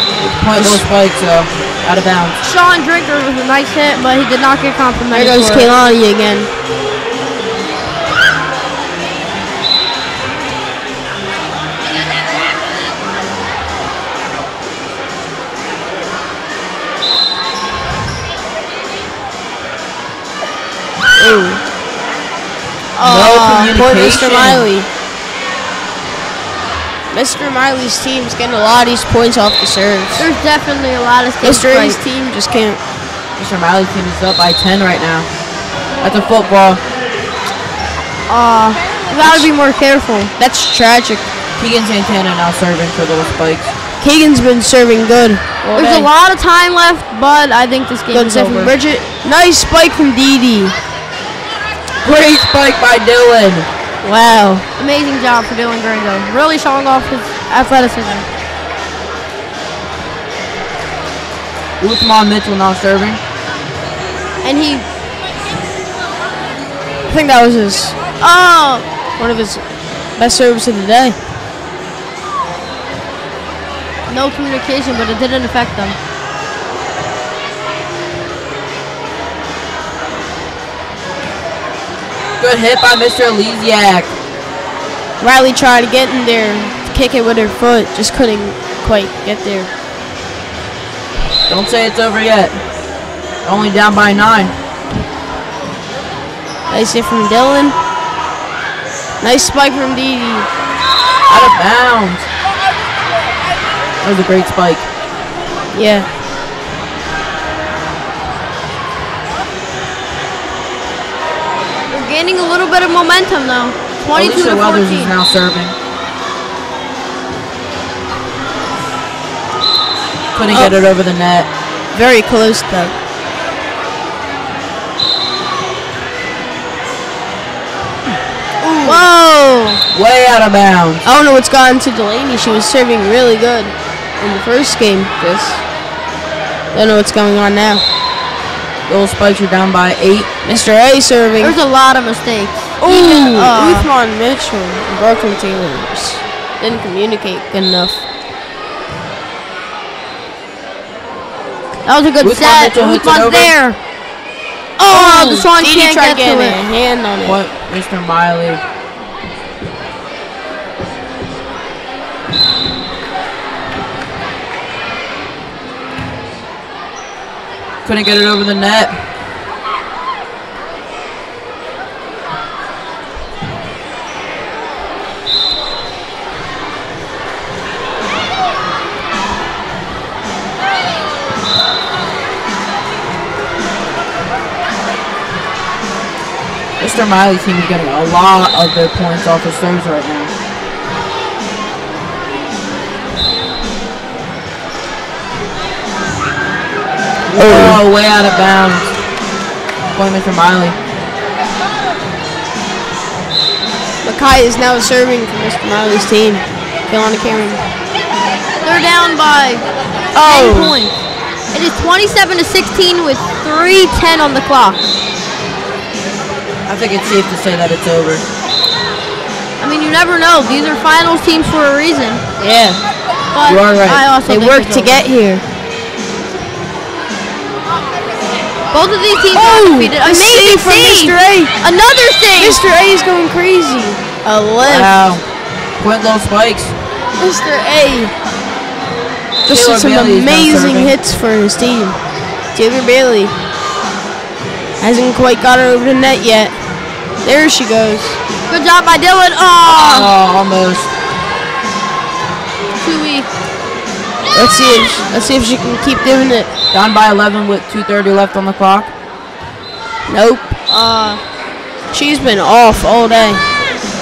Point those spikes though. Out of bounds. Sean Drinkard was a nice hit, but he did not get complimented. There goes for it. Kaylani again. Ooh. No Poor Mr. communication. Miley. Mr. Miley's team's getting a lot of these points off the serves. There's definitely a lot of stage Mr. A's fright. team just can't. Mr. Miley's team is up by 10 right now. That's a football. Uh, you gotta be more careful. That's tragic. Keegan Santana now serving for Little Spikes. Keegan's been serving good. all There's day. a lot of time left, but I think this game Good is set over. Bridget. Nice spike from Dee Dee. Great spike by Dylan. Wow. Amazing job for Dylan Granzo. Really showing off his athleticism. Uthman Mitchell now serving. And he, I think that was his oh, one of his best serves of the day. no communication, but it didn't affect them. Good hit by Mr. Lisiak. Riley tried to get in there, to kick it with her foot, just couldn't quite get there. Don't say it's over yet. Only down by nine. Nice hit from Dylan. Nice spike from Dee Dee. Out of bounds. That was a great spike. Yeah. We're a little bit of momentum though. 22 Alicia to Weathers 14. is now serving. Couldn't get it oh. over the net. Very close though. Whoa! Way out of bounds. I don't know what's gotten to Delaney. She was serving really good in the first game. This. Don't know what's going on now. Those spikes are down by eight. Mr. A serving. There's a lot of mistakes. Ooh, Even, uh, Uthman Mitchell and Brooklyn Taylors didn't communicate good enough. That was a good Uthman set. Mitchell Uthman's there. Oh, Deshaun Dee Dee can't get to it. a hand on it. What, Mr. Miley? Couldn't get it over the net. Mr. Miley team is getting a lot of their points off his serves right now. Oh, way out of bounds. Point Mr. Miley. Makai is now serving for Mr. Miley's team. Kaylani Cameron. They're down by 10 points. It is 27 to 16 with 3:10 on the clock. I think it's safe to say that it's over. I mean, you never know. These are finals teams for a reason. Yeah. But You are right. I also They think worked to over. get here. Both of these teams Oh, undefeated. the Amazing save from save. Mr. A. Another save. Mr. A is going crazy. A lift. Wow. Point low spikes. Mr. A. Just Taylor some Bailey amazing hits for his team. Taylor Bailey hasn't quite got her over the net yet. There she goes. Good job by Dylan. Oh, Oh, almost. too weak. Let's see if let's see if she can keep doing it. Down by 11 with 2.30 left on the clock. Nope. Uh, she's been off all day.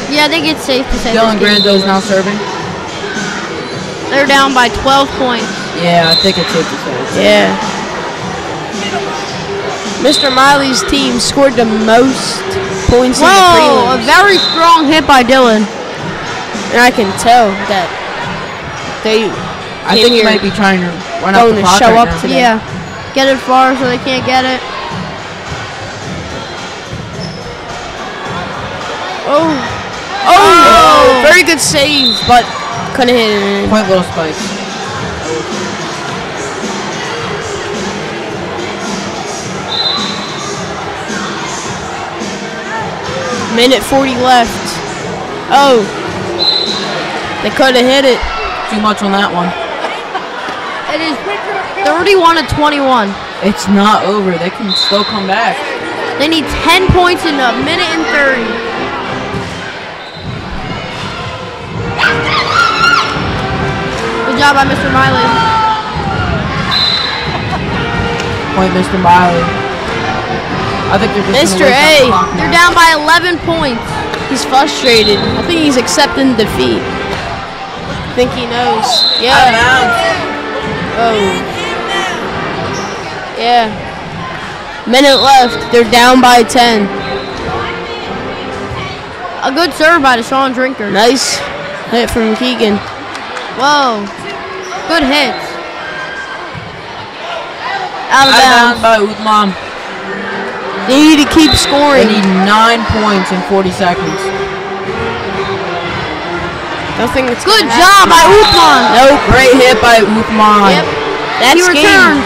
Yeah, I think it's safe to say Dylan this game is now serving. They're down by 12 points. Yeah, I think it's safe to say. Yeah. Mr. Miley's team scored the most points Whoa, in the a very strong hit by Dylan. And I can tell that they I think he might be trying to run out going the to clock show right up now. today. Yeah. Get it far so they can't get it. Oh. oh. oh. Very good save, but couldn't hit it in. Point low spikes. Minute 40 left. Oh. They could have hit it. Too much on that one. It is 31 to 21. It's not over. They can still come back. They need 10 points in a minute and 30. Good job by Mr. Miley. Point Mr. Miley. I think they're just Mr. A. the They're down by 11 points. He's frustrated. I think he's accepting defeat. I think he knows. Yeah. Oh. Yeah. Minute left. They're down by 10. A good serve by Deshaun Drinkard. Nice hit from Keegan. Whoa. Good hits. Out of Out of bounds. bounds by Uthman. They need to keep They scoring. need nine points in 40 seconds. Nothing that's Good gonna job by happen. Uthman. Nope. Great hit by Uthman. Yep. That's He game. returns.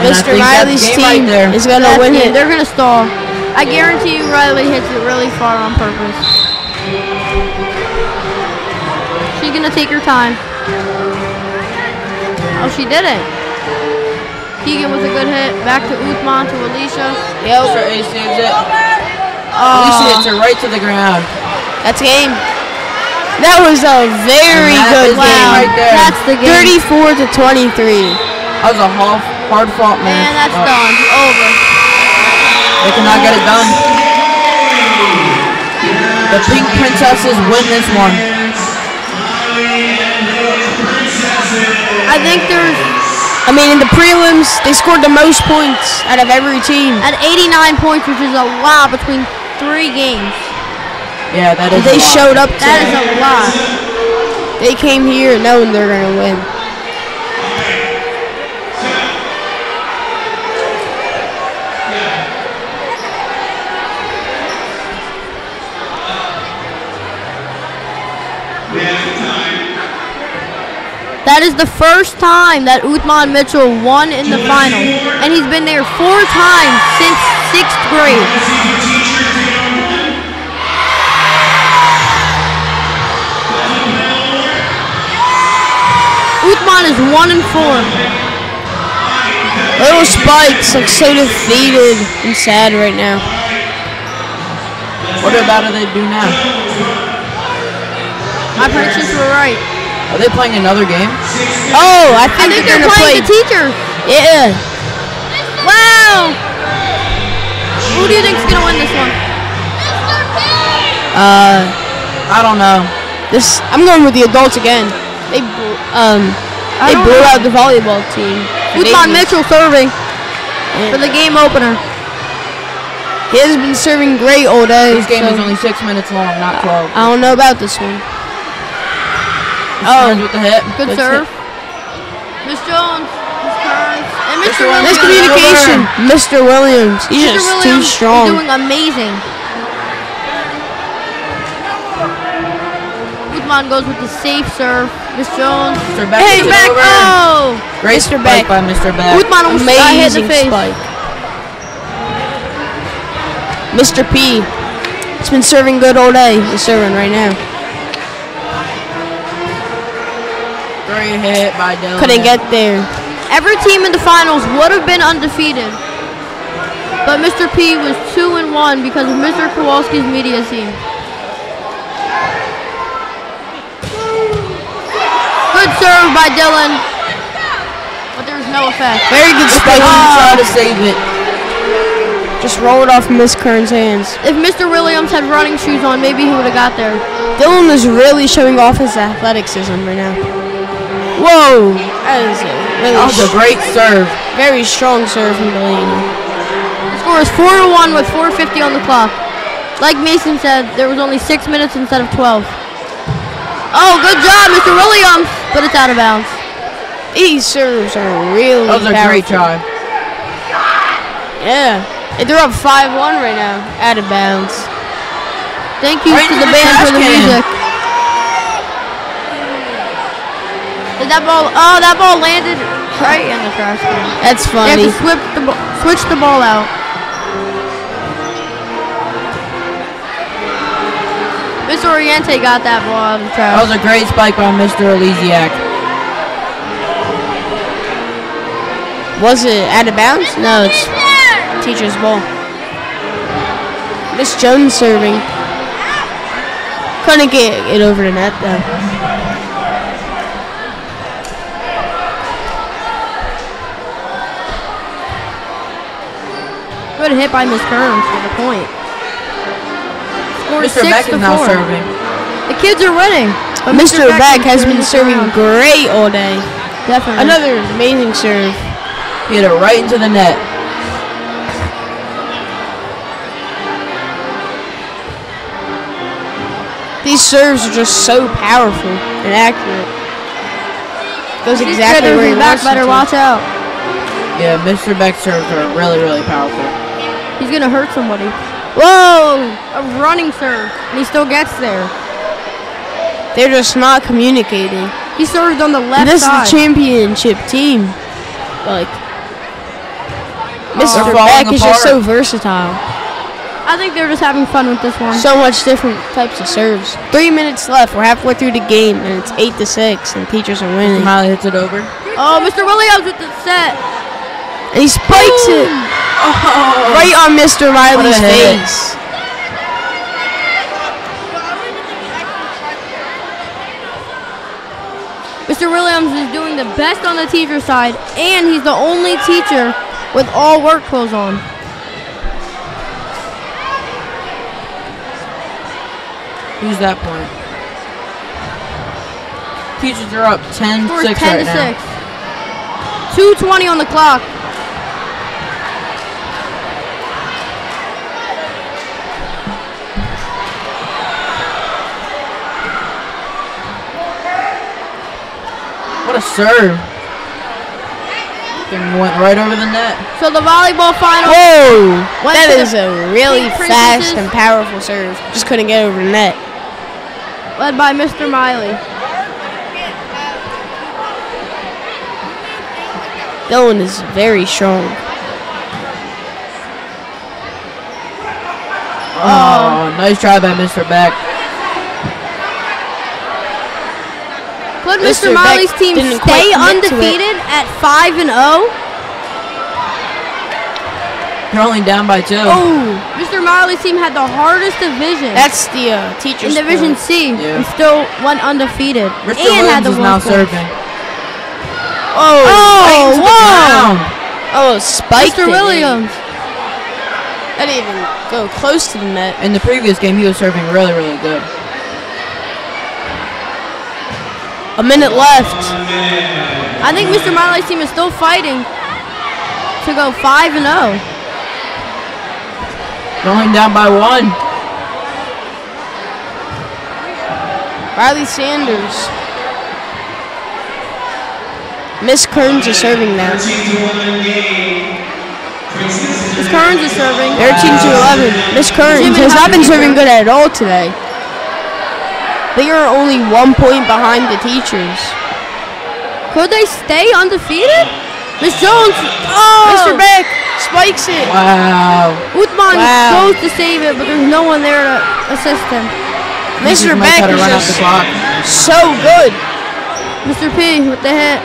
And Mr. think that's Miley's game team right there. is gonna That's win it. it. They're gonna stall. I guarantee you Riley hits it really far on purpose. She's gonna take her time. Oh, she didn't. Keegan with a good hit. Back to Uthman to Alicia. Mr. A saves it. Oh, Alicia hits her right to the ground. That's game. That was a very And that good is game game. right there. that's the game. 34 to 23. That was a hard, hard fought man. And that's but done. Over. They cannot get it done. The Pink Princesses win this one. I think there's I mean, in the prelims, they scored the most points out of every team. at 89 points, which is a lot between three games. Yeah, that is. They a lot. showed up to That is a lot. They came here knowing they're going to win. That is the first time that Uthman Mitchell won in the final. And he's been there four times since sixth grade. Senior teacher, Taylor one. Uthman is one and four. Little Spikes look so defeated and sad right now. What about do they do now? My predictions were right. Are they playing another game? Oh, I I think, think they're, they're playing play. the teacher. yeah. Wow. Who do you think's gonna win this one? Uh, I don't know. this I'm going with the adults again. They um they blew know. out the volleyball team. Uthman Mitchell serving for the game opener. He has been serving great all day. This game so is only six minutes long, not twelve. I don't know about this one. Oh, with the hit. Good Good serve. Miss Jones, Miss Kearns, and Mr. Mr. Williams. Miscommunication, Mr. Williams. He's Mr. just Williams too is strong. doing amazing. Uthman goes with the safe serve. Miss Jones. Mr. Beck Hey, gets it back. over. Oh! Great Mr. Beck. by Mr. Beck. Uthman almost got hit in Amazing the face. spike. Mr. P. He's been serving good all day. He's serving right now. Great hit by Dylan. Couldn't get there. Every team in the finals would have been undefeated. But Mr. P was 2 and 1 because of Mr. Kowalski's media team. Good serve by Dylan. But there was no effect. Very good spike. Try to save it. Just roll it off Miss Kearns' hands. If Mr. Williams had running shoes on, maybe he would have got there. Dylan is really showing off his athleticism right now. Whoa! That is a really That was a great serve. very strong serve from Delaney. The score is 4 to 1 with 4.50 on the clock. Like Mason said, there was only 6 minutes instead of 12. Oh, good job, Mr. Williams! But it's out of bounds. These serves are really That was a great try. Yeah. And they're up 5-1 right now. Out of bounds. Thank you Right to the the band for the can. music. Did that ball? Oh, that ball landed right in the trash can. That's They have to swip the switch the ball out. Miss Oriente got that ball out of the trash. That was a great spike by Mr. Elysiak. Was it out of bounds? No, it's teacher's ball. Miss Jones serving. Couldn't get it over the net though. Good hit by Miss Kearns for the point. Score is Mr. six Beck is now serving. The kids are winning. But Mr. Beck has been serving around. great all day. Definitely. Another amazing serve. He hit it right into the net. These serves are just so powerful and accurate. Goes These exactly critters where in he the back wants better watch out. Yeah, Mr. Beck's serves are really, really powerful. He's gonna hurt somebody. Whoa! A running serve, and he still gets there. They're just not communicating. He served on the left this side. This is the championship team. Like, Mr. They're Beck is just so versatile. I think they're just having fun with this one. So much different types of serves. Three minutes left. We're halfway through the game, and it's eight to six, and teachers are winning. Miley hits it over. oh, Mr. Williams with the set. And he spikes it Oh. right on Mr. Riley's What a hit. face. Mr. Williams is doing the best on the teacher side, and he's the only teacher with all work clothes on. Who's that point? Teachers are up 10 Score 6 10 right to now. 6. 220 on the clock. Serve. Thing went right over the net. So the volleyball final. Whoa! That is a really fast and powerful serve. Just couldn't get over the net. led by Mr. Miley. Dylan is very strong. Oh, nice try by Mr. Beck. Mr. Mr. Miley's team stay quite commit to it. undefeated at 5 and oh? 0? They're only down by two. Oh, Mr. Miley's team had the hardest division That's the uh, teacher's in Division point. C Yeah. and still went undefeated. Mr. and had the is now most points. serving. Oh, Right into the wow. oh, spiked Mr. it. Williams. That didn't even go close to the net. In the previous game, he was serving really, really good. A minute left. I think Mr. Miley's team is still fighting to go 5 and oh. 0. They're down by one. Riley Sanders. Miss Kearns is serving now. 13 to 11 game. Princess Miss Kearns is serving. 13 to 11. Miss Kearns has not been serving good at all today. They are only one point behind the teachers. Could they stay undefeated? Miss Jones. Oh, Mr. Beck spikes it. Wow. Uthman Wow. goes to save it, but there's no one there to assist him. Mr. Teachers Beck is run the just so good. Mr. P with the hit.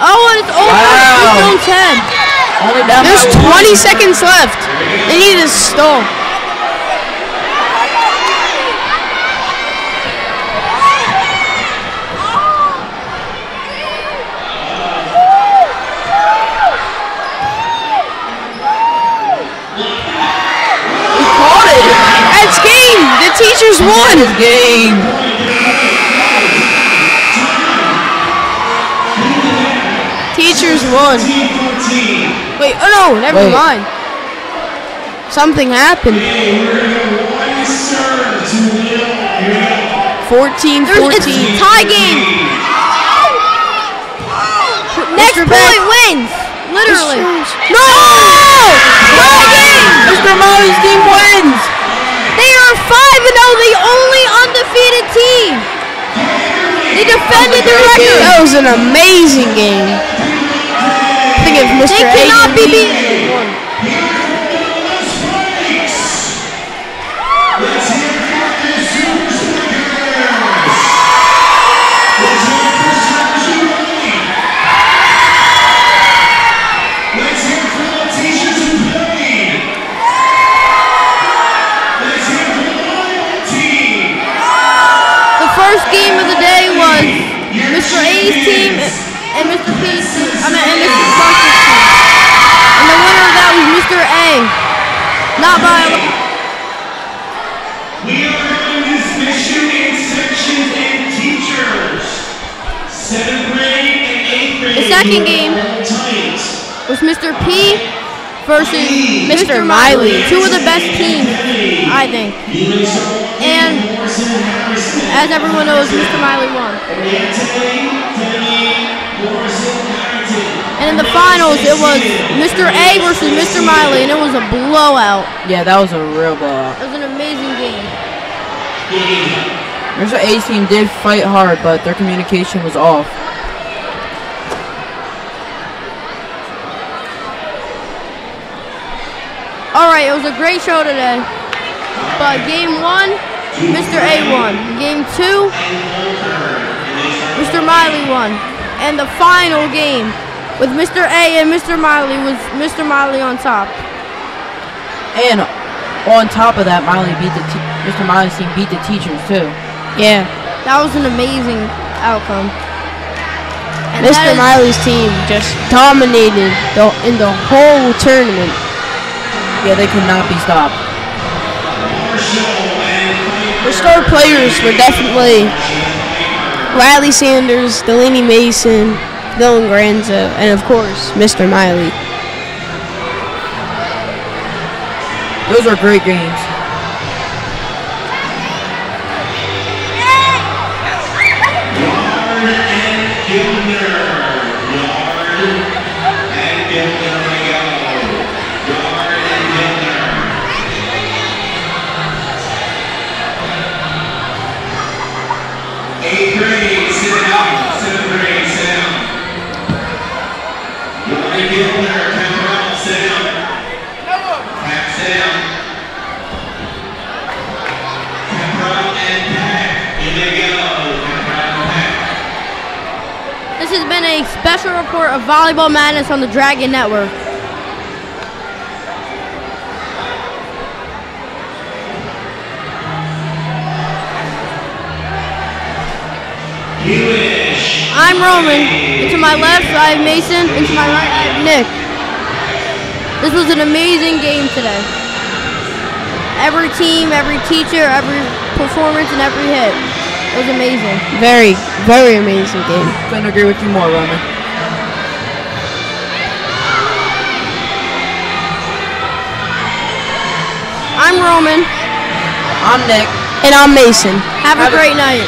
Oh, and it's over. Wow. Miss Jones' head. There's 20 seconds left. They need to stall. Caught it. That's game. The teachers won. Game. Teachers won. Wait, oh no, never Wait. mind. Something happened. One serve to Will. Here we go. 14 There's, it's 14. tie game. Next Mr. point wins. Literally. No! Tie game. Mr. Molly's team wins. Are 5 and 0, the only undefeated team. They defended their record. That was an amazing game. I think if Mr. They cannot be didn't Not a. We are doing this mission in sections and teachers. Seventh grade and eighth grade. The second game was Mr. P versus Mr. Mr. Miley. Two of the best teams, I think. And Morrison and Harrison. as everyone knows, Mr. Miley won. And in the finals, it was Mr. A versus Mr. Miley, and it was a blowout. Yeah, that was a real blowout. It was an amazing game. Mr. A's team did fight hard, but their communication was off. All right, it was a great show today. But game one, Mr. A won. Game two, Mr. Miley won. And the final game with Mr. A and Mr. Miley was Mr. Miley on top. And on top of that, Miley beat the te- Mr. Miley's team beat the teachers too. Yeah. That was an amazing outcome. And Mr. that is- Miley's team just dominated the, in the whole tournament. Yeah, they could not be stopped. The star players were definitely Riley Sanders, Delaney Mason, Dylan Granzo, and of course, Mr. Miley. Those are great games. A special report of Volleyball Madness on the Dragon Network. I'm Roman. And to my left, I have Mason. And to my right, I have Nick. This was an amazing game today. Every team, every teacher, every performance, and every hit. It was amazing. Very, very amazing game. Couldn't agree with you more, Roman. I'm Roman. I'm Nick. And I'm Mason. Have Have a- great night.